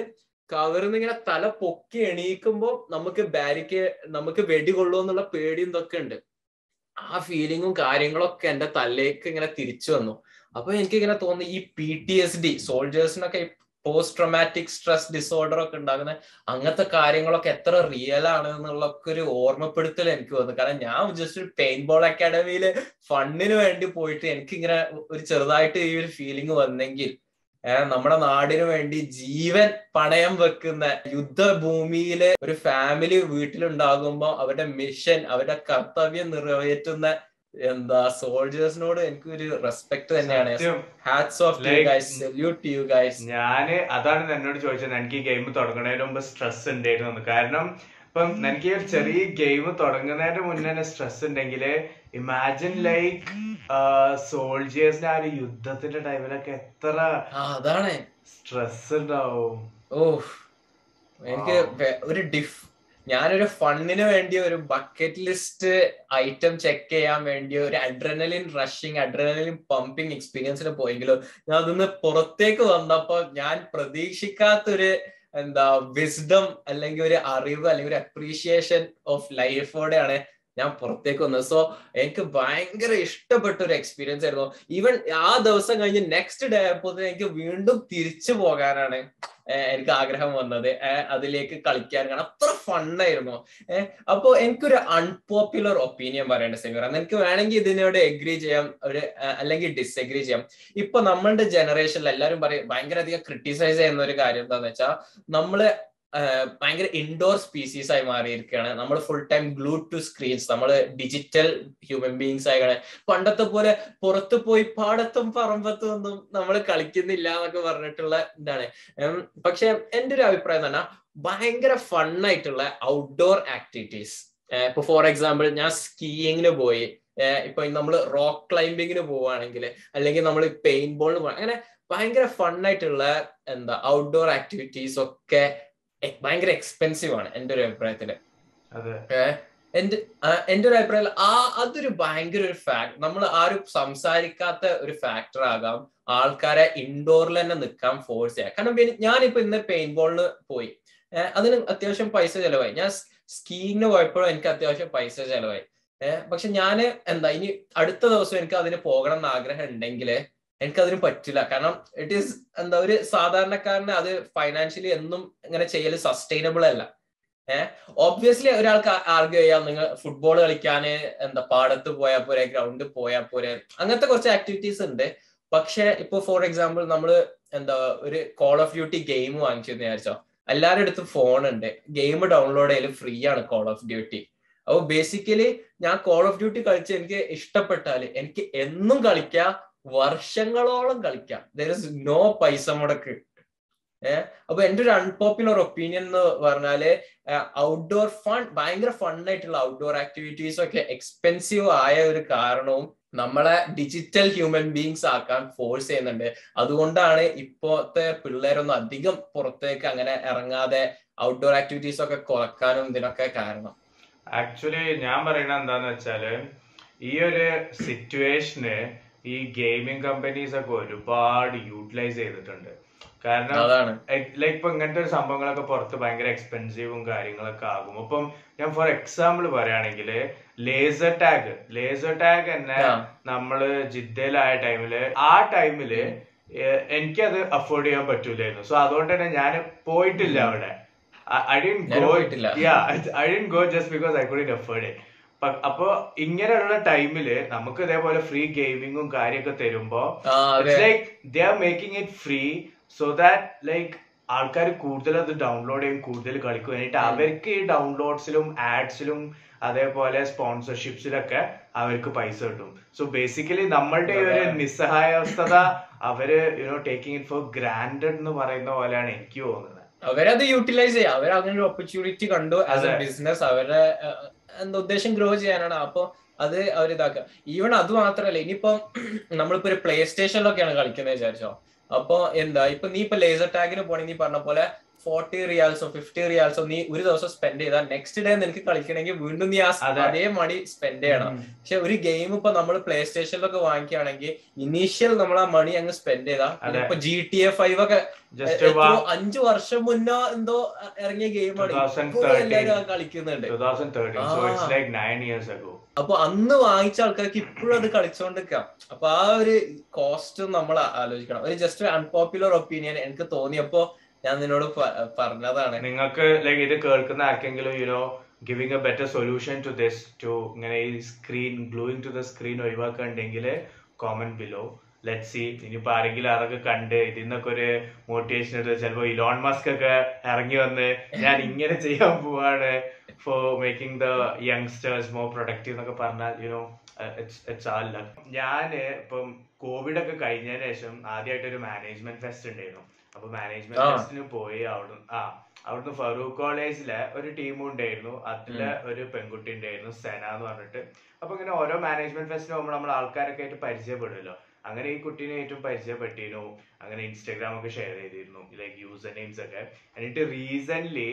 ഇങ്ങനെ തല പൊക്കി എണീക്കുമ്പോൾ നമുക്ക് ബാരിക്കേ നമുക്ക് വെടി കൊള്ളുമോ എന്നുള്ള പേടിയും ഇതൊക്കെ ഉണ്ട്. ആ ഫീലിങ്ങും കാര്യങ്ങളൊക്കെ എന്റെ തലേക്ക് ഇങ്ങനെ തിരിച്ചു വന്നു. അപ്പൊ എനിക്ക് ഇങ്ങനെ തോന്നി ഈ പി ടി എസ് ഡി സോൾജേഴ്സിനൊക്കെ പോസ്റ്റ് ട്രോമാറ്റിക് സ്ട്രെസ് ഡിസോർഡർ ഒക്കെ ഉണ്ടാകുന്ന അങ്ങനത്തെ കാര്യങ്ങളൊക്കെ എത്ര റിയൽ ആണ് എന്നുള്ള ഒരു ഓർമ്മപ്പെടുത്തൽ എനിക്ക് വന്നു. കാരണം ഞാൻ ജസ്റ്റ് ഒരു പെയിൻബോൾ ബോൾ ഫണ്ണിന് ഫണ്ടിന് വേണ്ടി പോയിട്ട് എനിക്ക് ഇങ്ങനെ ഒരു ചെറുതായിട്ട് ഈ ഒരു ഫീലിംഗ് വന്നെങ്കിൽ നമ്മുടെ നാടിന് വേണ്ടി ജീവൻ പണയം വെക്കുന്ന യുദ്ധഭൂമിയിലെ ഒരു ഫാമിലി വീട്ടിലുണ്ടാകുമ്പോൾ അവരുടെ മിഷൻ അവരുടെ കർത്തവ്യം നിറവേറ്റുന്ന എന്താ സോൾജേഴ്സിനോട് എനിക്ക് ഒരു റെസ്പെക്ട് തന്നെയാണ് hats off guys salute you guys ഞാൻ അതാണ് എന്നോട് ചോദിച്ചത്. എനിക്ക് ഗെയിം തുടങ്ങുന്നതിന് മുമ്പ് സ്ട്രെസ് ഉണ്ടായിരുന്നു. കാരണം ഇപ്പം എനിക്ക് ഒരു ചെറിയ ഗെയിം തുടങ്ങുന്നതിന് മുന്നേ സ്ട്രെസ് ഉണ്ടെങ്കിൽ ഇമാജിൻ ലൈക്ക് സോൾജിയേഴ്സിന്റെ ആ ഒരു യുദ്ധത്തിന്റെ ടൈമിലൊക്കെ എത്ര അതാണ്. സ്ട്രെസ് ഉണ്ടാവും. ഓ എനിക്ക് ഒരു ഡിഫ് ഞാനൊരു ഫണ്ണിന് വേണ്ടി ഒരു ബക്കറ്റ് ലിസ്റ്റ് ഐറ്റം ചെക്ക് ചെയ്യാൻ വേണ്ടി ഒരു അഡ്രനലിൻ റഷിങ് അഡ്രനലിൻ പമ്പിങ് എക്സ്പീരിയൻസിന് പോയെങ്കിലും ഞാൻ അതിന്ന് പുറത്തേക്ക് വന്നപ്പോ ഞാൻ പ്രതീക്ഷിക്കാത്തൊരു എന്താ വിസ്ഡം അല്ലെങ്കിൽ ഒരു അറിവ് അല്ലെങ്കിൽ ഒരു അപ്രീഷിയേഷൻ ഓഫ് ലൈഫോടെയാണ് ഞാൻ പുറത്തേക്ക് വന്നത് സോ എനിക്ക് ഭയങ്കര ഇഷ്ടപ്പെട്ട ഒരു എക്സ്പീരിയൻസ് ആയിരുന്നു. ഈവൻ ആ ദിവസം കഴിഞ്ഞ് നെക്സ്റ്റ് ഡേ ആയപ്പോൾ എനിക്ക് വീണ്ടും തിരിച്ചു പോകാനാണ് എനിക്ക് ആഗ്രഹം വന്നത്. അതിലേക്ക് കളിക്കാൻ കാരണം അത്ര ഫണ്ണായിരുന്നു ഏഹ് അപ്പോ എനിക്കൊരു അൺപോപ്പുലർ ഒപ്പീനിയൻ പറയേണ്ട സെമിറ. എനിക്ക് വേണമെങ്കിൽ ഇതിനോട് എഗ്രി ചെയ്യാം ഒരു അല്ലെങ്കിൽ ഡിസഗ്രി ചെയ്യാം. ഇപ്പൊ നമ്മളുടെ ജനറേഷനിൽ എല്ലാവരും പറയും ഭയങ്കര അധികം ക്രിട്ടിസൈസ് ചെയ്യുന്ന ഒരു കാര്യം എന്താണെന്ന് വെച്ചാൽ നമ്മൾ ഭയങ്കര ഇൻഡോർ സ്പീസീസ് ആയി മാറിയിരിക്കുകയാണ്. നമ്മൾ full time glue to screens നമ്മൾ ഡിജിറ്റൽ ഹ്യൂമൻ ബീങ്സ് ആയിക്കാണ് പണ്ടത്തെ പോലെ പുറത്തു പോയി പാടത്തും പറമ്പത്തും ഒന്നും നമ്മൾ കളിക്കുന്നില്ല എന്നൊക്കെ പറഞ്ഞിട്ടുള്ള ഇതാണ്. പക്ഷെ എന്റെ ഒരു അഭിപ്രായം തന്നെ ഭയങ്കര ഫണ്ണായിട്ടുള്ള ഔട്ട്ഡോർ ആക്ടിവിറ്റീസ് ഇപ്പൊ ഫോർ എക്സാമ്പിൾ ഞാൻ സ്കീയിങ്ങിന് പോയി. ഇപ്പൊ നമ്മൾ റോക്ക് ക്ലൈംബിങ്ങിന് പോവുകയാണെങ്കിൽ അല്ലെങ്കിൽ നമ്മൾ പെയിന്റ് ബോളിന് പോവാ. അങ്ങനെ ഭയങ്കര ഫണ്ണായിട്ടുള്ള എന്താ ഔട്ട്ഡോർ ആക്ടിവിറ്റീസ് ഒക്കെ ഭയങ്കര എക്സ്പെൻസീവ് ആണ് എന്റെ ഒരു അഭിപ്രായത്തിൽ എന്റെ എന്റെ ഒരു അഭിപ്രായത്തിൽ ആ അതൊരു ഭയങ്കര ഒരു ഫാക്ട് നമ്മൾ ആരും സംസാരിക്കാത്ത ഒരു ഫാക്ടർ ആകാം ആൾക്കാരെ ഇൻഡോറിൽ തന്നെ നിൽക്കാൻ ഫോഴ്സ് ചെയ്യാം. കാരണം ഞാനിപ്പോ ഇന്ന് പെയിന്റ് ബോളിന് പോയി. അതിന് അത്യാവശ്യം പൈസ ചെലവായി. ഞാൻ സ്കീയിങ്ങിന് പോയപ്പോഴും എനിക്ക് അത്യാവശ്യം പൈസ ചെലവായി. പക്ഷെ ഞാൻ എന്താ ഇനി അടുത്ത ദിവസം എനിക്ക് അതിന് പോകണം എന്ന് ആഗ്രഹം ഉണ്ടെങ്കിൽ എനിക്ക് അതിന് പറ്റില്ല. കാരണം ഇറ്റ് ഈസ് എന്താ ഒരു സാധാരണക്കാരന് അത് ഫൈനാൻഷ്യലി എന്നും ഇങ്ങനെ ചെയ്യൽ സസ്റ്റൈനബിൾ അല്ല. ഏഹ് ഓബ്വിയസ്ലി ഒരാൾക്ക് ആർഗ്യൂ ചെയ്യാം. നിങ്ങൾ ഫുട്ബോൾ കളിക്കാൻ എന്താ പാടത്ത് പോയാൽ പോരെ ഗ്രൗണ്ടിൽ പോയാൽ പോരെ അങ്ങനത്തെ കുറച്ച് ആക്ടിവിറ്റീസ് ഉണ്ട്. പക്ഷെ ഇപ്പൊ ഫോർ എക്സാമ്പിൾ നമ്മൾ എന്താ ഒരു കോൾ ഓഫ് ഡ്യൂട്ടി ഗെയിം വാങ്ങിച്ചു എന്ന് വിചാരിച്ചോ? എല്ലാവരുടെ അടുത്തും ഫോൺ ഉണ്ട്. ഗെയിം ഡൗൺലോഡ് ചെയ്യൽ ഫ്രീ ആണ് കോൾ ഓഫ് ഡ്യൂട്ടി അപ്പൊ ബേസിക്കലി ഞാൻ കോൾ ഓഫ് ഡ്യൂട്ടി കളിച്ച് എനിക്ക് ഇഷ്ടപ്പെട്ടാൽ എനിക്ക് എന്നും കളിക്കാം വർഷങ്ങളോളം കളിക്കാം. ദർ ഇസ് നോ പൈസ മുടക്ക്. ഏഹ് അപ്പൊ എന്റെ ഒരു അൺപോപ്പുലർ ഒപ്പീനിയൻ എന്ന് പറഞ്ഞാൽ ഔട്ട്ഡോർ ഫൺ ഭയങ്കര ഫണ്ണായിട്ടുള്ള ഔട്ട്ഡോർ ആക്ടിവിറ്റീസ് ഒക്കെ എക്സ്പെൻസീവ് ആയ ഒരു കാരണവും നമ്മളെ ഡിജിറ്റൽ ഹ്യൂമൻ ബീങ്സ് ആക്കാൻ ഫോഴ്സ് ചെയ്യുന്നുണ്ട്. അതുകൊണ്ടാണ് ഇപ്പോഴത്തെ പിള്ളേരൊന്നും അധികം പുറത്തേക്ക് അങ്ങനെ ഇറങ്ങാതെ ഔട്ട്ഡോർ ആക്ടിവിറ്റീസ് ഒക്കെ കുറക്കാനും ഇതിനൊക്കെ കാരണം. ആക്ച്വലി ഞാൻ പറയുന്നത് എന്താന്ന് വെച്ചാൽ ഈ ഒരു സിറ്റുവേഷന് ഈ ഗെയിമിംഗ് കമ്പനീസ് ഒക്കെ ഒരുപാട് യൂട്ടിലൈസ് ചെയ്തിട്ടുണ്ട്. കാരണം ലൈക്ക് ഇപ്പൊ ഇങ്ങനത്തെ ഒരു സംഭവങ്ങളൊക്കെ പുറത്ത് ഭയങ്കര എക്സ്പെൻസീവും കാര്യങ്ങളൊക്കെ ആകും. അപ്പം ഞാൻ ഫോർ എക്സാമ്പിൾ പറയുകയാണെങ്കിൽ ലേസർ ടാഗ് ലേസർ ടാഗ് തന്നെ. നമ്മൾ ജിദ്ദയിലായ ടൈമിൽ ആ ടൈമിൽ എനിക്കത് അഫോർഡ് ചെയ്യാൻ പറ്റൂലായിരുന്നു. സോ അതുകൊണ്ട് തന്നെ ഞാൻ പോയിട്ടില്ല അവിടെ. I didn't go. I didn't go just because I couldn't afford it അപ്പൊ ഇങ്ങനെയുള്ള ടൈമിൽ നമുക്ക് ഇതേപോലെ ഫ്രീ ഗെയിമിങ്ങും കാര്യമൊക്കെ തരുമ്പോ like they are making it free so that like ആൾക്കാർ കൂടുതൽ അത് ഡൗൺലോഡ് ചെയ്യും കൂടുതൽ കളിക്കും. എന്നിട്ട് അവർക്ക് ഈ ഡൗൺലോഡ്സിലും ആഡ്സിലും അതേപോലെ സ്പോൺസർഷിപ്സിലൊക്കെ അവർക്ക് പൈസ കിട്ടും. സോ ബേസിക്കലി നമ്മളുടെ ഈ ഒരു നിസ്സഹായവസ്ഥത അവർ you know taking it for granted എന്ന് പറയുന്ന പോലെയാണ് എനിക്ക് തോന്നുന്നത്. അവരത് യൂട്ടിലൈസ് ചെയ്യാം. അവർ അങ്ങനെ ഒരു ഓപ്പർച്യൂണിറ്റി കണ്ടു ആസ് എ ബിസിനസ് അവരുടെ എന്താ ഉദ്ദേശം ഗ്രോ ചെയ്യാനാണ്. അപ്പൊ അത് അവർ ഇതാക്കുക ഈവൺ അത് മാത്രല്ല ഇനിയിപ്പം നമ്മളിപ്പോ ഒരു പ്ലേ സ്റ്റേഷനിലൊക്കെയാണ് കളിക്കുന്നത് വിചാരിച്ചോ? അപ്പൊ എന്താ ഇപ്പൊ നീ ഇപ്പൊ ലേസർ ടാഗിന് പോണെങ്കിൽ നീ പറഞ്ഞ പോലെ ഫോർട്ടി റിയാൽസോ ഫിഫ്റ്റി റിയാൽസോ നീ ഒരു ദിവസം സ്പെൻഡ് ചെയ്താൽ നെക്സ്റ്റ് ഡേ നിനക്ക് കളിക്കണമെങ്കിൽ വീണ്ടും നീ ആ അതെ. മണി സ്പെൻഡ് ചെയ്യണം. പക്ഷെ ഒരു ഗെയിം ഇപ്പൊ നമ്മൾ പ്ലേ സ്റ്റേഷനിലൊക്കെ വാങ്ങിക്കുകയാണെങ്കിൽ ഇനീഷ്യൽ നമ്മൾ ആ മണി അങ്ങ് സ്പെൻഡ് ചെയ്താൽ. ഇപ്പൊ ജി ടി എ ഫൈവ് ഒക്കെ അഞ്ചു വർഷം മുന്നോ എന്തോ ഇറങ്ങിയ ഗെയിമാണ് 2013. ഇപ്പോഴും എല്ലാവരും കളിക്കുന്നുണ്ട്. അപ്പൊ അന്ന് വാങ്ങിച്ച ആൾക്കാർക്ക് ഇപ്പോഴും അത് കളിച്ചോണ്ടിരിക്കാം. അപ്പൊ ആ ഒരു കോസ്റ്റ് നമ്മൾ ആലോചിക്കണം. ഒരു ജസ്റ്റ് അൺപോപ്പുലർ ഒപ്പീനിയൻ എനിക്ക് തോന്നിയപ്പോ ഞാൻ നിന്നോട് പറഞ്ഞതാണ്. നിങ്ങൾക്ക് ലൈക്ക് ഇത് കേൾക്കുന്ന ആർക്കെങ്കിലും you know giving a better solution to this to ഇങ്ങനെ ഈ screen gluing to the screen ഒഴിവാക്കണ്ടെങ്കിൽ comment below let see ഇനിയിപ്പോ ആരെങ്കിലും അതൊക്കെ കണ്ട് ഇതിൽ നിന്നൊക്കെ ഒരു മോട്ടിവേഷൻ എടുത്ത് ചിലപ്പോ ഇലോൺ മാസ്ക് ഒക്കെ ഇറങ്ങി വന്ന് ഞാൻ ഇങ്ങനെ ചെയ്യാൻ പോവാണ് for making the youngsters more productive എന്നൊക്കെ പറഞ്ഞാൽ യുനോ ഇറ്റ്സ് ഇറ്റ്സ് ലക്ക് ഞാൻ ഇപ്പം കോവിഡ് ഒക്കെ കഴിഞ്ഞതിന് ശേഷം ആദ്യമായിട്ട് ഒരു മാനേജ്മെന്റ് ഫെസ്റ്റ് ഉണ്ടായിരുന്നു അപ്പൊ മാനേജ്മെന്റ് ടെസ്റ്റിന് പോയി അവിടുന്ന് ആ അവിടുന്ന് ഫറൂഖ് കോളേജിലെ ഒരു ടീം ഉണ്ടായിരുന്നു. അതിലെ ഒരു പെൺകുട്ടി ഉണ്ടായിരുന്നു സെന എന്ന് പറഞ്ഞിട്ട്. അപ്പൊ ഇങ്ങനെ ഓരോ മാനേജ്മെന്റ് ഫെസ്റ്റിന് പോകുമ്പോൾ നമ്മൾ ആൾക്കാരൊക്കെ ആയിട്ട് പരിചയപ്പെടുമല്ലോ. അങ്ങനെ ഈ കുട്ടീനെ ഏറ്റവും പരിചയപ്പെട്ടിരുന്നു. അങ്ങനെ ഇൻസ്റ്റാഗ്രാം ഒക്കെ ഷെയർ ചെയ്തിരുന്നു. ലൈക്ക് യൂസർ നെയിംസ് ഒക്കെ. എന്നിട്ട് റീസെന്റ്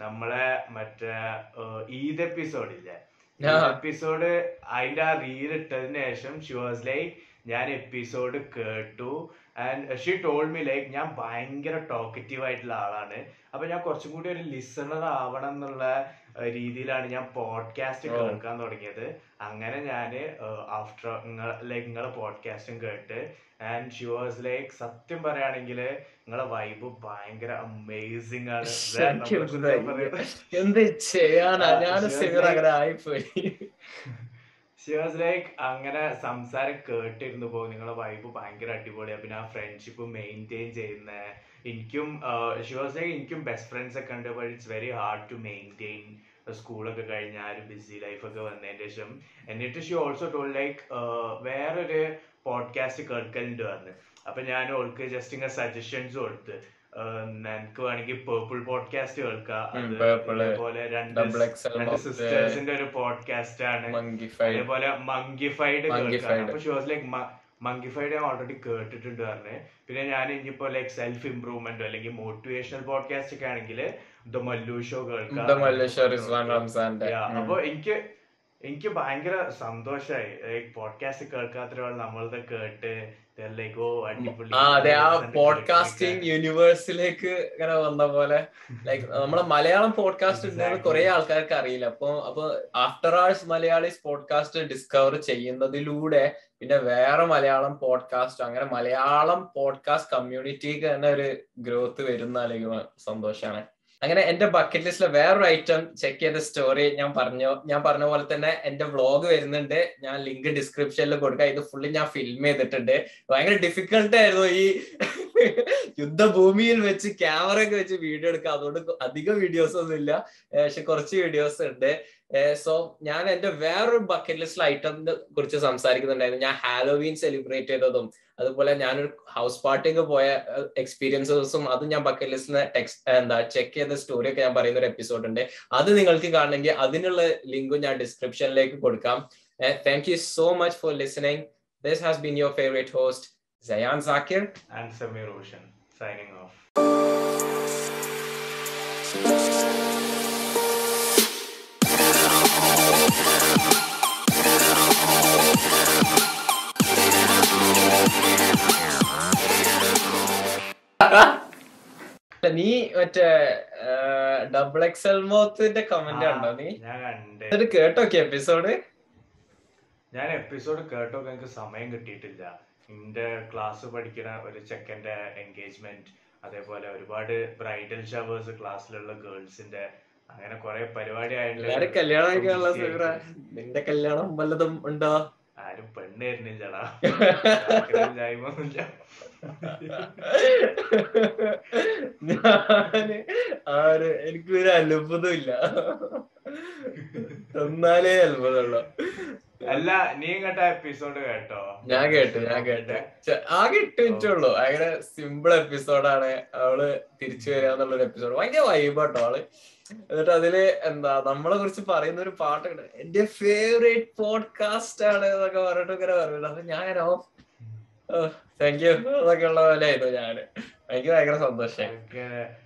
നമ്മളെ മറ്റേ ഈദ് എപ്പിസോഡ് ഇല്ലേ? എപ്പിസോഡ് അതിന്റെ ആ റീൽ ഇട്ടതിന് ശേഷം ഷി വാസ് ലൈക്ക് ഞാൻ എപ്പിസോഡ് കേട്ടു. And she told me like ഞാൻ ഭയങ്കര ടോക്കറ്റീവ് ആയിട്ടുള്ള ആളാണ്. അപ്പൊ ഞാൻ കുറച്ചും കൂടി ഒരു ലിസണർ ആവണം എന്നുള്ള രീതിയിലാണ് ഞാൻ പോഡ്കാസ്റ്റ് കേൾക്കാൻ തുടങ്ങിയത്. അങ്ങനെ ഞാൻ ആഫ്റ്റർ ലൈക്ക് നിങ്ങളെ പോഡ്കാസ്റ്റും കേട്ട് ആൻഡ് ഷി വാസ് ലൈക്ക് സത്യം പറയുകയാണെങ്കിൽ നിങ്ങളെ വൈബ് ഭയങ്കര അമേസിംഗ് ആണ്. എന്ത് ചെയ്യാനാ? ഞാൻ ആയിപ്പോയി. ഷി വാസ് ലൈക്ക് അങ്ങനെ സംസാരം കേട്ടിരുന്നു പോകും നിങ്ങളെ വൈബ് ഭയങ്കര അടിപൊളിയാണ് പിന്നെ ആ ഫ്രണ്ട്ഷിപ്പ് മെയിന്റെയിൻ ചെയ്യുന്ന. എനിക്കും ഷി വാസ് ലൈക്ക് എനിക്കും ബെസ്റ്റ് ഫ്രണ്ട്സ് ഒക്കെ ഉണ്ട്. But it's very hard to maintain സ്കൂളൊക്കെ കഴിഞ്ഞ ആ ഒരു ബിസി ലൈഫൊക്കെ വന്നതിന് ശേഷം. എന്നിട്ട് ഷി ഓൾസോ ടോൾ ലൈക്ക് വേറൊരു പോഡ്കാസ്റ്റ് കേൾക്കലുണ്ട് വന്ന് അപ്പൊ ഞാൻ ഓൾക്ക് ജസ്റ്റ് ഇങ്ങനെ സജഷൻസ് കൊടുത്ത്. വേണമെങ്കിൽ പേർപ്പിൾ പോഡ്കാസ്റ്റ് കേൾക്കാം. ഉം, അത് Purple, ഇതേപോലെ രണ്ട് രണ്ട് സിസ്റ്റേഴ്സിന്റെ ഒരു പോഡ്കാസ്റ്റ് ആണ്. അതേപോലെ മങ്കിഫൈഡ് കേൾക്കാം. അപ്പൊ ഷോസ് ലൈക്ക് മങ്കിഫൈഡ് ഞാൻ ഓൾറെഡി കേട്ടിട്ടുണ്ട് പറഞ്ഞ്. പിന്നെ ഞാൻ ഇനിയിപ്പോ ലൈക് സെൽഫ് ഇംപ്രൂവ്മെന്റ് അല്ലെങ്കിൽ മോട്ടിവേഷണൽ പോഡ്കാസ്റ്റ് ഒക്കെ ആണെങ്കിൽ ദ മല്ലു ഷോ കേൾക്കാം. അപ്പൊ എനിക്ക് എനിക്ക് ഭയങ്കര സന്തോഷായി. ലൈക് പോഡ്കാസ്റ്റ് കേൾക്കാത്ത നമ്മളത് കേട്ട് അതെ ആ പോഡ്കാസ്റ്റിംഗ് യൂണിവേഴ്സിലേക്ക് ഇങ്ങനെ വന്ന പോലെ. ലൈക്ക് നമ്മളെ മലയാളം പോഡ്കാസ്റ്റ് ഉണ്ടെന്ന്. കുറെ ആൾക്കാർക്ക് അറിയില്ല. അപ്പൊ അപ്പൊ after hours Malayalees podcast discover ചെയ്യുന്നതിലൂടെ പിന്നെ വേറെ മലയാളം പോഡ്കാസ്റ്റ് അങ്ങനെ മലയാളം പോഡ്കാസ്റ്റ് കമ്മ്യൂണിറ്റിക്ക് തന്നെ ഒരു ഗ്രോത്ത് വരുന്ന അല്ലെങ്കിൽ സന്തോഷാണ്. അങ്ങനെ എന്റെ ബക്കറ്റ് ലിസ്റ്റിലെ വേറൊരു ഐറ്റം ചെക്ക് ചെയ്ത സ്റ്റോറി ഞാൻ പറഞ്ഞു. ഞാൻ പറഞ്ഞ പോലെ തന്നെ എന്റെ വ്ളോഗ് വരുന്നുണ്ട്. ഞാൻ ലിങ്ക് ഡിസ്ക്രിപ്ഷനിൽ കൊടുക്കാം. ഇത് ഫുള്ള് ഞാൻ ഫിലിം ചെയ്തിട്ടുണ്ട്. ഭയങ്കര ഡിഫിക്കൽട്ട് ആയിരുന്നു ഈ യുദ്ധഭൂമിയിൽ വെച്ച് ക്യാമറ ഒക്കെ വെച്ച് വീഡിയോ എടുക്കുക അതുകൊണ്ട് അധികം വീഡിയോസ് ഒന്നും ഇല്ല. പക്ഷെ കുറച്ച് വീഡിയോസ് ഉണ്ട്. സോ ഞാൻ എന്റെ വേറൊരു ബക്കറ്റ് ലിസ്റ്റിലെ ഐറ്റം കുറിച്ച് സംസാരിക്കുന്നുണ്ടായിരുന്നു. ഞാൻ ഹാലോവീൻ സെലിബ്രേറ്റ് ചെയ്തതും അതുപോലെ ഞാനൊരു ഹൗസ് പാർട്ടിക്ക് പോയ എക്സ്പീരിയൻസസും അത് ഞാൻ ബക്കറ്റ് ലിസ്റ്റിന് ടെക്സ്റ്റ് എന്താ ചെക്ക് ചെയ്ത സ്റ്റോറിയൊക്കെ ഞാൻ പറയുന്ന ഒരു എപ്പിസോഡ് ഉണ്ട്. അത് നിങ്ങൾക്ക് കാണണമെങ്കിൽ അതിനുള്ള ലിങ്കും ഞാൻ ഡിസ്ക്രിപ്ഷനിലേക്ക് കൊടുക്കാം. Thank you so much for listening this has been your favourite host Sayan Zakir and Sameer Ocean signing off. നീ മറ്റേ ഡബിൾ എക്സൽ മോത്തിന്റെ കമന്റ് ഉണ്ടോ നീ? ഞാൻ കണ്ട്. എന്നിട്ട് കേട്ടോക്കെ എപ്പിസോഡ് ഞാൻ എപ്പിസോഡ് കേട്ടോ എനിക്ക് സമയം കിട്ടിയിട്ടില്ല. എന്റെ ക്ലാസ് പഠിക്കുന്ന ഒരു ചെക്കന്റെ എൻഗേജ്മെന്റ് അതേപോലെ ഒരുപാട് ബ്രൈഡൽ ഷവേഴ്സ് ക്ലാസ്സിലുള്ള ഗേൾസിന്റെ അങ്ങനെ കുറെ പരിപാടി ആയിട്ടുള്ള കല്യാണം നിന്റെ കല്യാണം വല്ലതും ഉണ്ടോ? ആരും പെണ്ണ് തരുന്നില്ലടാ. ഞാൻ ആര്? എനിക്കൊരു അത്ഭുതം ഇല്ല തന്നാലേ അത്ഭുതമുള്ളു. അല്ല നീ കേട്ട എപ്പിസോഡ് കേട്ടോ? ഞാൻ കേട്ടു ഞാൻ കേട്ടു. ആകെ ഇട്ട് വെച്ചുള്ളൂ ഭയങ്കര സിമ്പിൾ എപ്പിസോഡാണ് അവൾ തിരിച്ചു വരിക എന്നുള്ളൊരു എപ്പിസോഡ് ഭയങ്കര വൈബാട്ടോ ആൾ എന്നിട്ട് അതിൽ എന്താ നമ്മളെ കുറിച്ച് പറയുന്ന ഒരു പാട്ടുണ്ട് എന്റെ ഫേവറേറ്റ് പോഡ്കാസ്റ്റ് ആണ് എന്നൊക്കെ പറഞ്ഞിട്ട് ഇങ്ങനെ പറഞ്ഞിട്ട് അപ്പൊ ഞാനോ താങ്ക് യു എന്നൊക്കെ ഉള്ള പോലെ ആയിരുന്നു ഞാൻ. എനിക്ക് ഭയങ്കര ഭയങ്കര